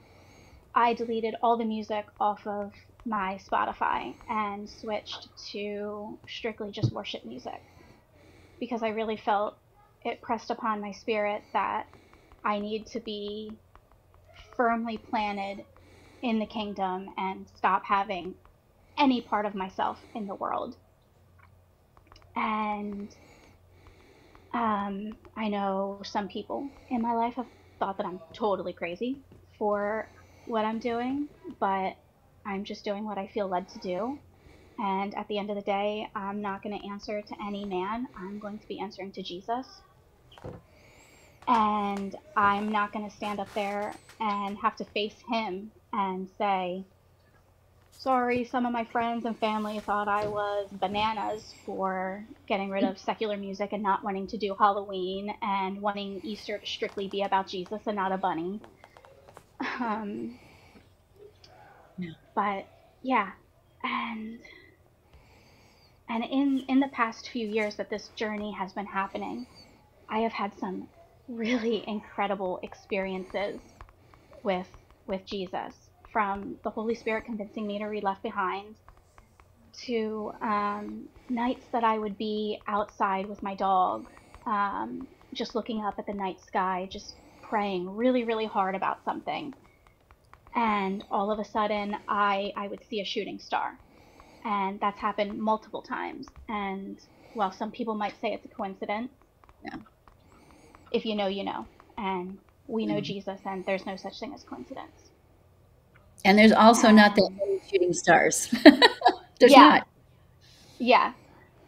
I deleted all the music off of my Spotify and switched to strictly just worship music because I really felt it pressed upon my spirit that I need to be firmly planted in the kingdom and stop having any part of myself in the world. And um, I know some people in my life have thought that I'm totally crazy for what I'm doing, but I'm just doing what I feel led to do. And at the end of the day, I'm not going to answer to any man. I'm going to be answering to Jesus. And I'm not going to stand up there and have to face him and say, sorry, some of my friends and family thought I was bananas for getting rid of secular music and not wanting to do Halloween and wanting Easter to strictly be about Jesus and not a bunny. Um, yeah. But yeah, and and in in the past few years that this journey has been happening, I have had some really incredible experiences with with Jesus from the Holy Spirit convincing me to read Left Behind to um, nights that I would be outside with my dog, um, just looking up at the night sky, just praying really, really hard about something. And all of a sudden, I, I would see a shooting star. And that's happened multiple times. And while some people might say it's a coincidence, yeah. If you know, you know. And we know mm-hmm. Jesus, and there's no such thing as coincidence. And there's also not that many shooting stars. there's yeah. not. Yeah.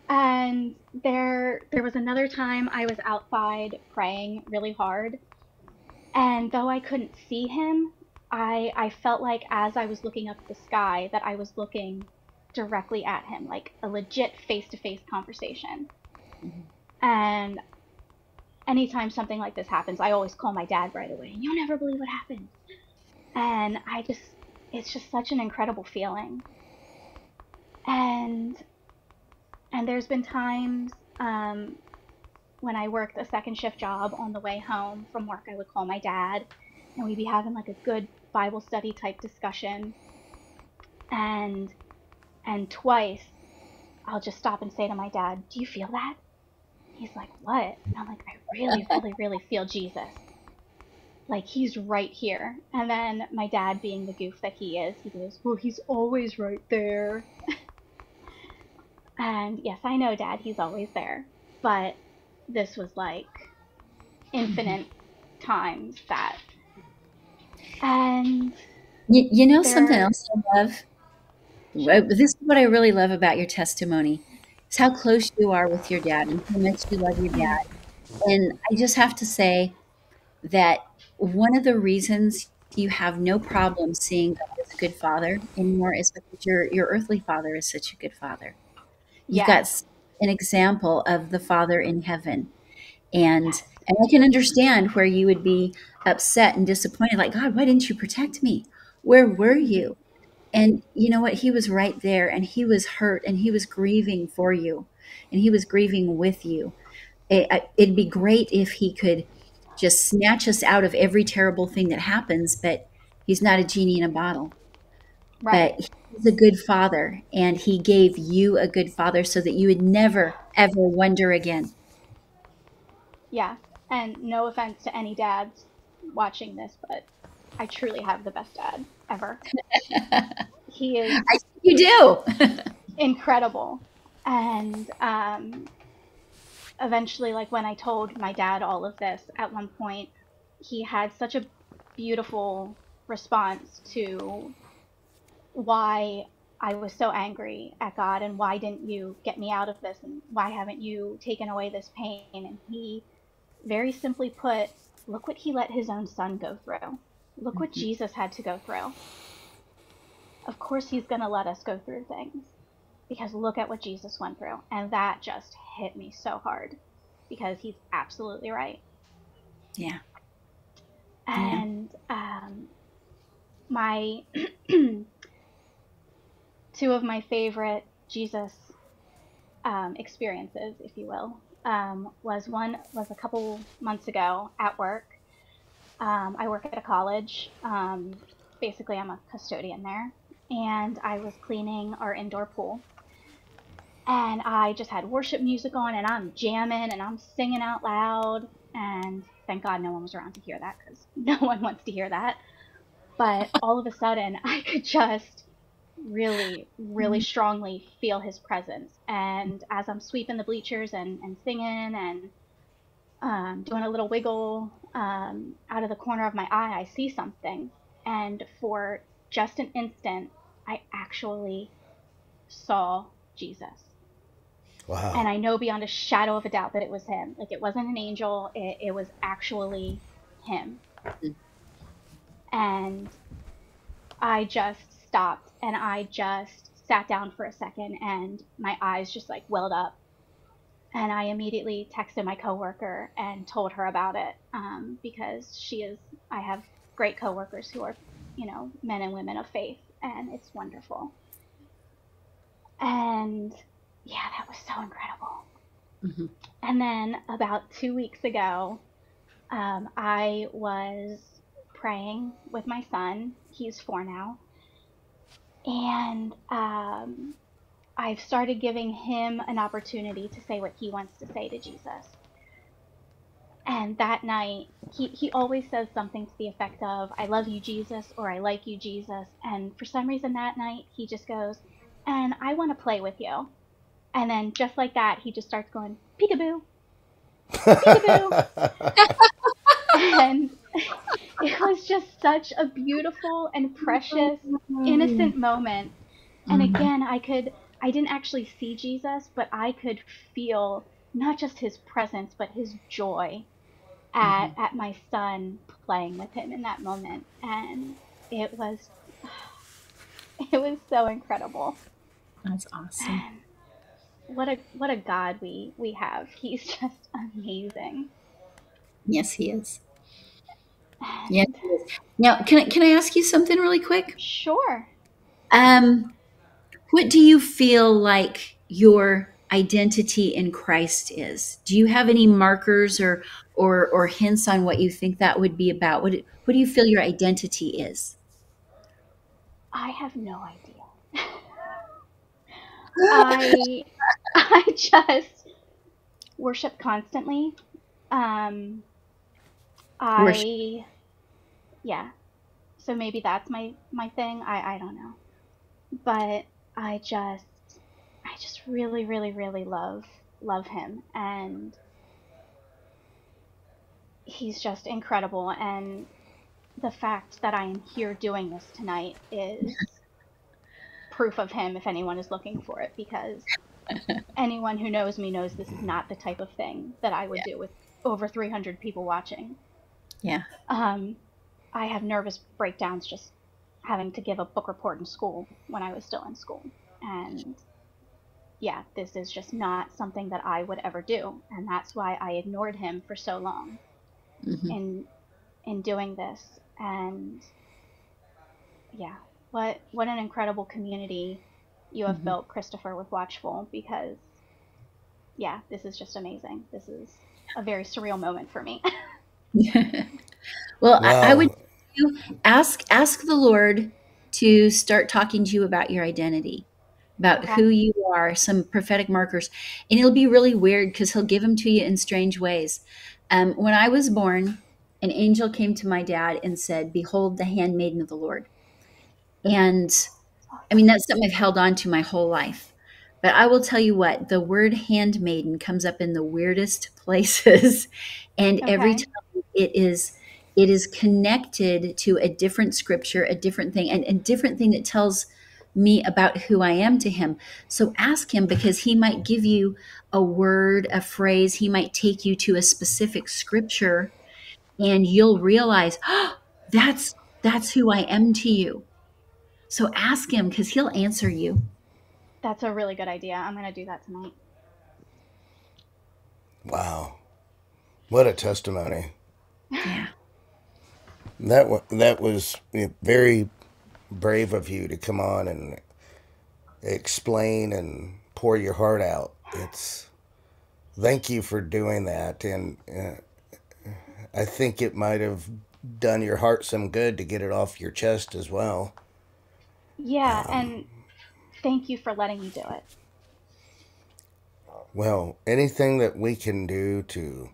And there there was another time I was outside praying really hard. And though I couldn't see him, I I felt like as I was looking up at the sky that I was looking directly at him, like a legit face-to-face conversation. Mm-hmm. And anytime something like this happens, I always call my dad right away. You'll never believe what happened. And I just it's just such an incredible feeling. And and there's been times um, when I worked a second shift job on the way home from work, I would call my dad, and we'd be having like a good Bible study type discussion. And and twice, I'll just stop and say to my dad, "Do you feel that?" He's like, "What?" And I'm like, "I really, really, really feel Jesus." like he's right here. And then my dad, being the goof that he is, he goes, Well, he's always right there. and yes, I know, Dad, he's always there. But this was like infinite times that. And. You, you know there... something else I love? this is what I really love about your testimony. It's how close you are with your dad and how much you love your dad. And I just have to say that one of the reasons you have no problem seeing God as a good father anymore is because your your earthly father is such a good father. You've got an example of the Father in heaven. And and I can understand where you would be upset and disappointed, like, God, why didn't you protect me? Where were you? And you know what? He was right there and he was hurt and he was grieving for you and he was grieving with you. It, it'd be great if he could just snatch us out of every terrible thing that happens, but he's not a genie in a bottle. Right. But he's a good father and he gave you a good father so that you would never, ever wonder again. Yeah. And no offense to any dads watching this, but I truly have the best dad ever. he is. I, you do. incredible. And um, eventually, like when I told my dad all of this, at one point, he had such a beautiful response to why I was so angry at God and why didn't you get me out of this and why haven't you taken away this pain? And he very simply put, look what he let his own son go through. Look what mm-hmm. Jesus had to go through. Of course, he's going to let us go through things because look at what Jesus went through. And that just hit me so hard because he's absolutely right. Yeah. And yeah. Um, my two of my favorite Jesus um, experiences, if you will, um, was one was a couple months ago at work. Um, I work at a college. Um, basically, I'm a custodian there, and I was cleaning our indoor pool. And I just had worship music on, and I'm jamming and I'm singing out loud. And thank God no one was around to hear that because no one wants to hear that. But all of a sudden, I could just really, really mm-hmm. strongly feel his presence. And as I'm sweeping the bleachers and, and singing and um, doing a little wiggle um, out of the corner of my eye, I see something. And for just an instant, I actually saw Jesus. Wow. And I know beyond a shadow of a doubt that it was him. Like it wasn't an angel, it, it was actually him. And I just stopped and I just sat down for a second and my eyes just like welled up. And I immediately texted my coworker and told her about it um, because she is, I have great coworkers who are, you know, men and women of faith, and it's wonderful. And yeah, that was so incredible. Mm-hmm. And then about two weeks ago, um, I was praying with my son. He's four now and um, I've started giving him an opportunity to say what he wants to say to Jesus. And that night, he, he always says something to the effect of, I love you, Jesus, or I like you, Jesus. And for some reason that night, he just goes, and I want to play with you. And then just like that, he just starts going, peekaboo, peekaboo. and it was just such a beautiful and precious, innocent moment. And mm-hmm. again, I could, I didn't actually see Jesus, but I could feel not just his presence, but his joy at, mm-hmm. at my son playing with him in that moment. And it was, it was so incredible. That's awesome. And what a, what a God we, we have. He's just amazing. Yes, he is. Yeah. Now, can I, can I ask you something really quick? Sure. Um, what do you feel like your identity in Christ is? Do you have any markers or or or hints on what you think that would be about? What what do you feel your identity is? I have no idea. I I just worship constantly. Um, I yeah. So maybe that's my my thing. I I don't know. But I just I just really really really love love him and he's just incredible and the fact that I am here doing this tonight is proof of him if anyone is looking for it because anyone who knows me knows this is not the type of thing that I would yeah. do with over 300 people watching. Yeah. Um, I have nervous breakdowns just having to give a book report in school when I was still in school. And yeah, this is just not something that I would ever do. And that's why I ignored him for so long mm-hmm. in in doing this. And yeah, what what an incredible community you have mm-hmm. built, Christopher, with Watchful because yeah, this is just amazing. This is a very surreal moment for me. well, wow. I, I, would ask ask the Lord to start talking to you about your identity, about okay. who you are, some prophetic markers, and it'll be really weird because He'll give them to you in strange ways. Um, when I was born, an angel came to my dad and said, "Behold, the handmaiden of the Lord," and I mean that's something I've held on to my whole life. But I will tell you what, the word handmaiden comes up in the weirdest places. and okay. every time it is it is connected to a different scripture, a different thing, and a different thing that tells me about who I am to him. So ask him because he might give you a word, a phrase, he might take you to a specific scripture and you'll realize, oh, that's that's who I am to you. So ask him because he'll answer you. That's a really good idea. I'm going to do that tonight. Wow. What a testimony. Yeah. That that was very brave of you to come on and explain and pour your heart out. It's thank you for doing that and uh, I think it might have done your heart some good to get it off your chest as well. Yeah, um, and thank you for letting me do it. Well, anything that we can do to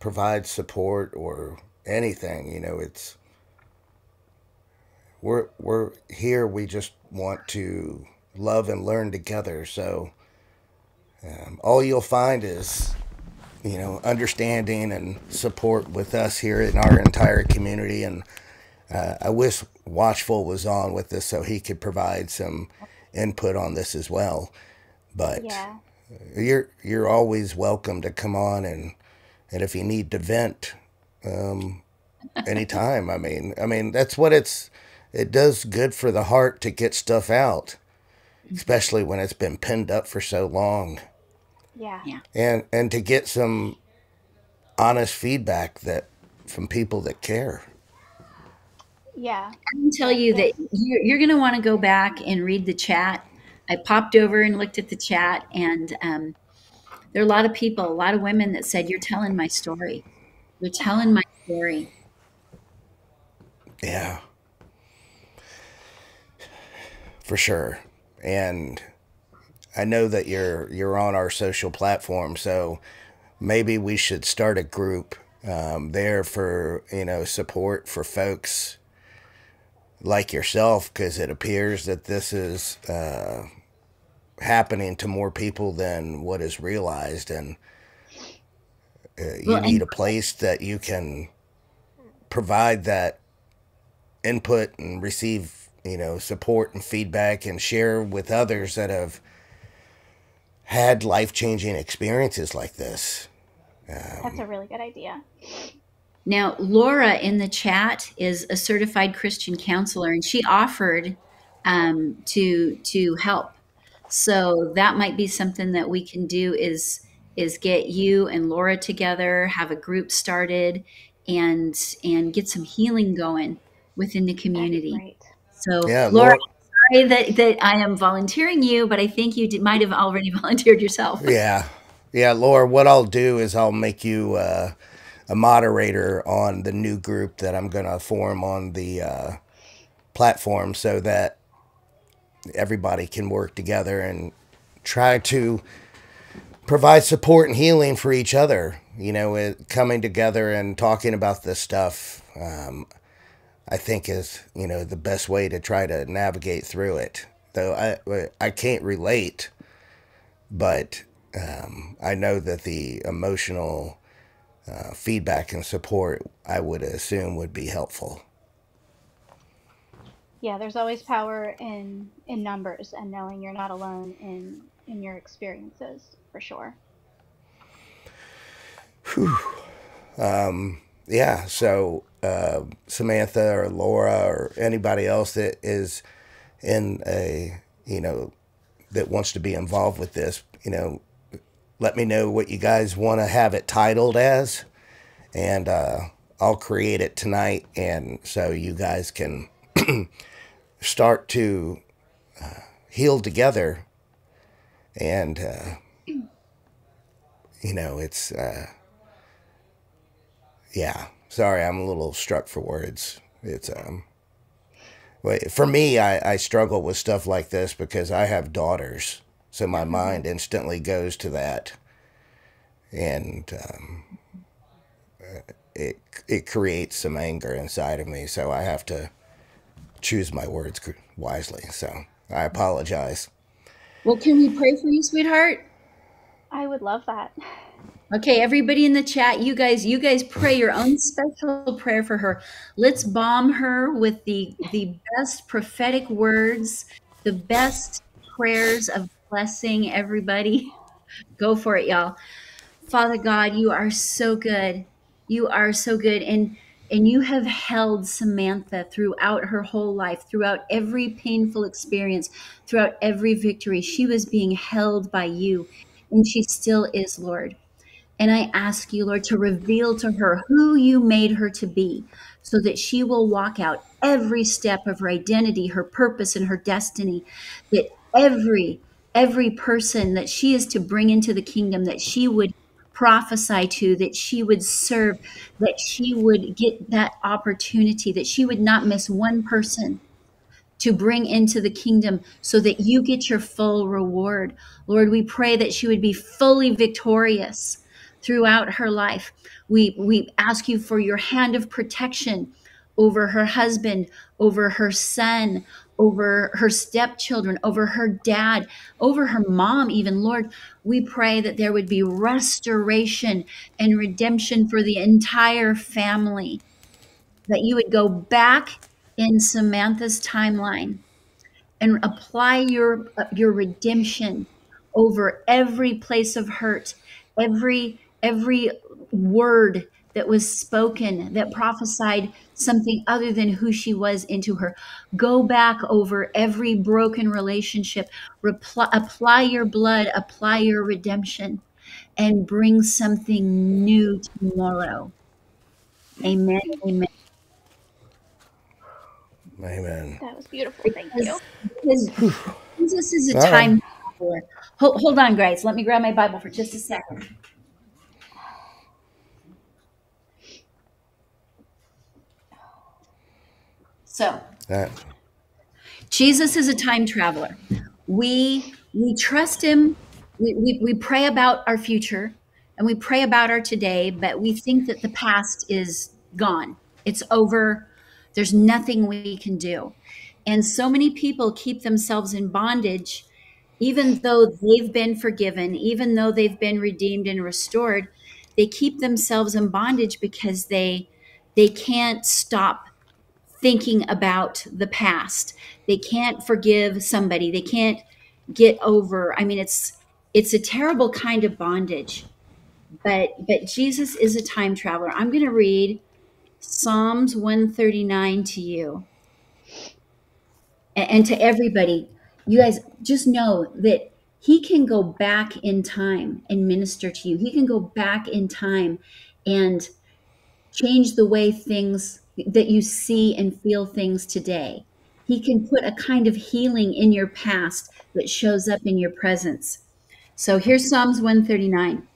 provide support or anything, you know, it's we're we're here we just want to love and learn together. So um, all you'll find is you know understanding and support with us here in our entire community and uh, I wish Watchful was on with us so he could provide some input on this as well. But yeah. you're you're always welcome to come on and and if you need to vent, um, anytime. I mean, I mean that's what it's. It does good for the heart to get stuff out, especially when it's been pinned up for so long. Yeah. Yeah. And and to get some honest feedback that from people that care. Yeah. I can tell you that you're, you're going to want to go back and read the chat. I popped over and looked at the chat, and um, there are a lot of people, a lot of women that said, You're telling my story. You're telling my story. Yeah. For sure. And I know that you're you're on our social platform, so maybe we should start a group um, there for you know support for folks like yourself because it appears that this is uh, happening to more people than what is realized and you well, need a place that you can provide that input and receive you know support and feedback and share with others that have had life-changing experiences like this um, that's a really good idea now, Laura in the chat is a certified Christian counselor, and she offered um, to to help. So that might be something that we can do is is get you and Laura together, have a group started, and and get some healing going within the community. So, yeah, Laura, Laura sorry that that I am volunteering you, but I think you did, might have already volunteered yourself. Yeah, yeah, Laura. What I'll do is I'll make you. Uh, a moderator on the new group that I'm going to form on the uh, platform so that everybody can work together and try to provide support and healing for each other. You know, coming together and talking about this stuff, um, I think is you know the best way to try to navigate through it. Though I I can't relate, but um, I know that the emotional uh, feedback and support, I would assume would be helpful. yeah, there's always power in in numbers and knowing you're not alone in in your experiences for sure. Whew. Um, yeah. So uh, Samantha or Laura or anybody else that is in a you know that wants to be involved with this, you know, let me know what you guys want to have it titled as, and uh, I'll create it tonight, and so you guys can start to uh, heal together. And uh, you know, it's uh, yeah. Sorry, I'm a little struck for words. It's um. For me, I, I struggle with stuff like this because I have daughters so my mind instantly goes to that, and um, it it creates some anger inside of me. So I have to choose my words wisely. So I apologize. Well, can we pray for you, sweetheart? I would love that. Okay, everybody in the chat, you guys, you guys pray your own special prayer for her. Let's bomb her with the the best prophetic words, the best prayers of blessing everybody. Go for it, y'all. Father God, you are so good. You are so good. And and you have held Samantha throughout her whole life, throughout every painful experience, throughout every victory. She was being held by you, and she still is, Lord. And I ask you, Lord, to reveal to her who you made her to be so that she will walk out every step of her identity, her purpose, and her destiny. That every every person that she is to bring into the kingdom, that she would prophesy to, that she would serve, that she would get that opportunity, that she would not miss one person to bring into the kingdom so that you get your full reward. Lord, we pray that she would be fully victorious throughout her life. We we ask you for your hand of protection over her husband, over her son, over her stepchildren, over her dad, over her mom, even. Lord, we pray that there would be restoration and redemption for the entire family, that you would go back in Samantha's timeline and apply your your redemption over every place of hurt every every word that was spoken that prophesied something other than who she was into her. Go back over every broken relationship, apply your blood, apply your redemption, and bring something new tomorrow. Amen. Amen. Amen. That was beautiful. Thank you. Because Jesus is a time traveler. Hold, hold on, Grace. Let me grab my Bible for just a second. So, that. Jesus is a time traveler. We we trust him. We, we, we pray about our future and we pray about our today, but we think that the past is gone. It's over. There's nothing we can do. And so many people keep themselves in bondage, even though they've been forgiven, even though they've been redeemed and restored. They keep themselves in bondage because they they can't stop thinking about the past. They can't forgive somebody. They can't get over. I mean, it's it's a terrible kind of bondage. But but Jesus is a time traveler. I'm going to read Psalms 139 to you. And, to everybody, you guys just know that he can go back in time and minister to you. He can go back in time and change the way things that you see and feel things today. He can put a kind of healing in your past that shows up in your presence. So here's Psalms 139.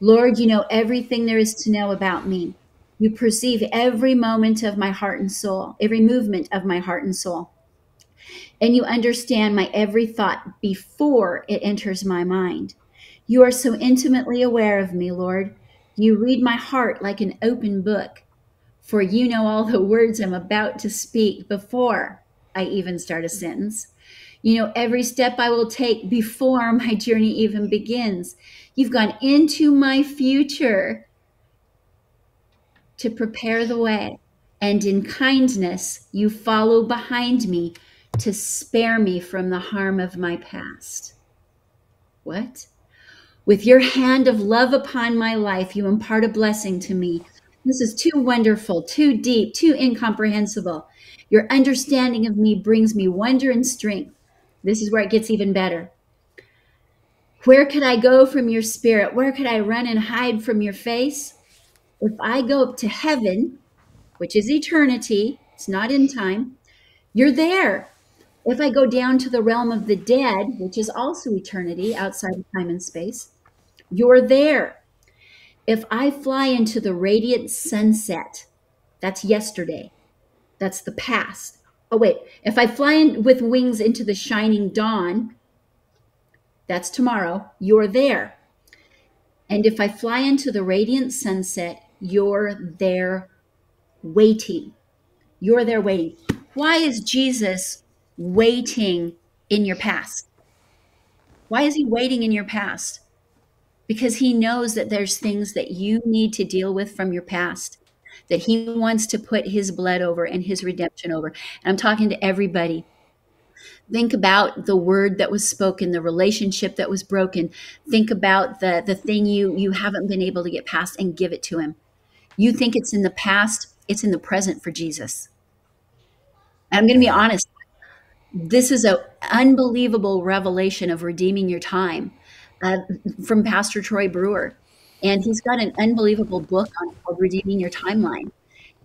Lord, you know everything there is to know about me. You perceive every moment of my heart and soul, every movement of my heart and soul. And you understand my every thought before it enters my mind. You are so intimately aware of me, Lord. You read my heart like an open book for you know all the words I'm about to speak before I even start a sentence. You know every step I will take before my journey even begins. You've gone into my future to prepare the way and in kindness you follow behind me to spare me from the harm of my past. What? With your hand of love upon my life, you impart a blessing to me. This is too wonderful, too deep, too incomprehensible. Your understanding of me brings me wonder and strength. This is where it gets even better. Where could I go from your spirit? Where could I run and hide from your face? If I go up to heaven, which is eternity, it's not in time, you're there. If I go down to the realm of the dead, which is also eternity outside of time and space, you're there. If I fly into the radiant sunset, that's yesterday, that's the past. Oh, wait, if I fly in with wings into the shining dawn, that's tomorrow, you're there. And if I fly into the radiant sunset, you're there waiting. You're there waiting. Why is Jesus waiting in your past? Why is he waiting in your past? Because he knows that there's things that you need to deal with from your past that he wants to put his blood over and his redemption over. And I'm talking to everybody. Think about the word that was spoken, the relationship that was broken. Think about the the thing you you haven't been able to get past and give it to him. You think it's in the past, it's in the present for Jesus. I'm going to be honest. This is an unbelievable revelation of redeeming your time uh, from Pastor Troy Brewer. And he's got an unbelievable book on called Redeeming Your Timeline.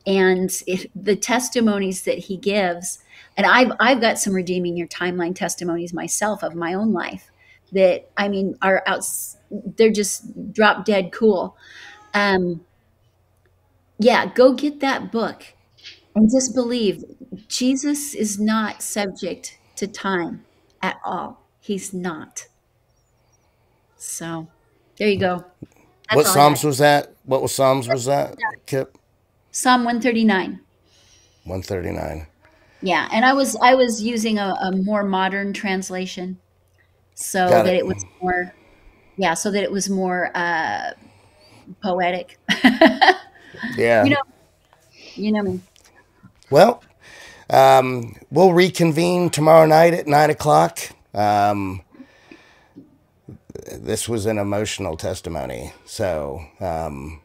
And it, the testimonies that he gives, and I've, I've got some Redeeming Your Timeline testimonies myself of my own life that, I mean, are out, they're just drop dead cool. Um, yeah, go get that book and just believe Jesus is not subject to time at all. He's not. So there you go. That's what Psalms was that? What was Psalms was that? Kip? Psalm 139. 139. Yeah, and I was I was using a, a more modern translation, so Got that it. it. was more, yeah, so that it was more uh, poetic. yeah, you know, you know me. Well, um, we'll reconvene tomorrow night at nine o'clock. Um, this was an emotional testimony. So um,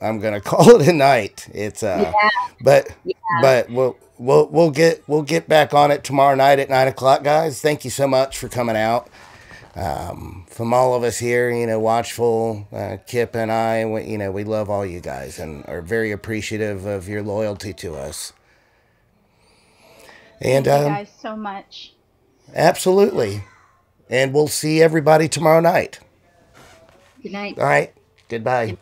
I'm gonna call it a night. It's uh, yeah. but yeah. but we'll we'll we'll get we'll get back on it tomorrow night at nine o'clock, guys. Thank you so much for coming out. Um, from all of us here, you know, watchful, uh, Kip and I, we, you know, we love all you guys and are very appreciative of your loyalty to us. And Thank you um, guys so much. Absolutely. And we'll see everybody tomorrow night. Good night. All right. Goodbye.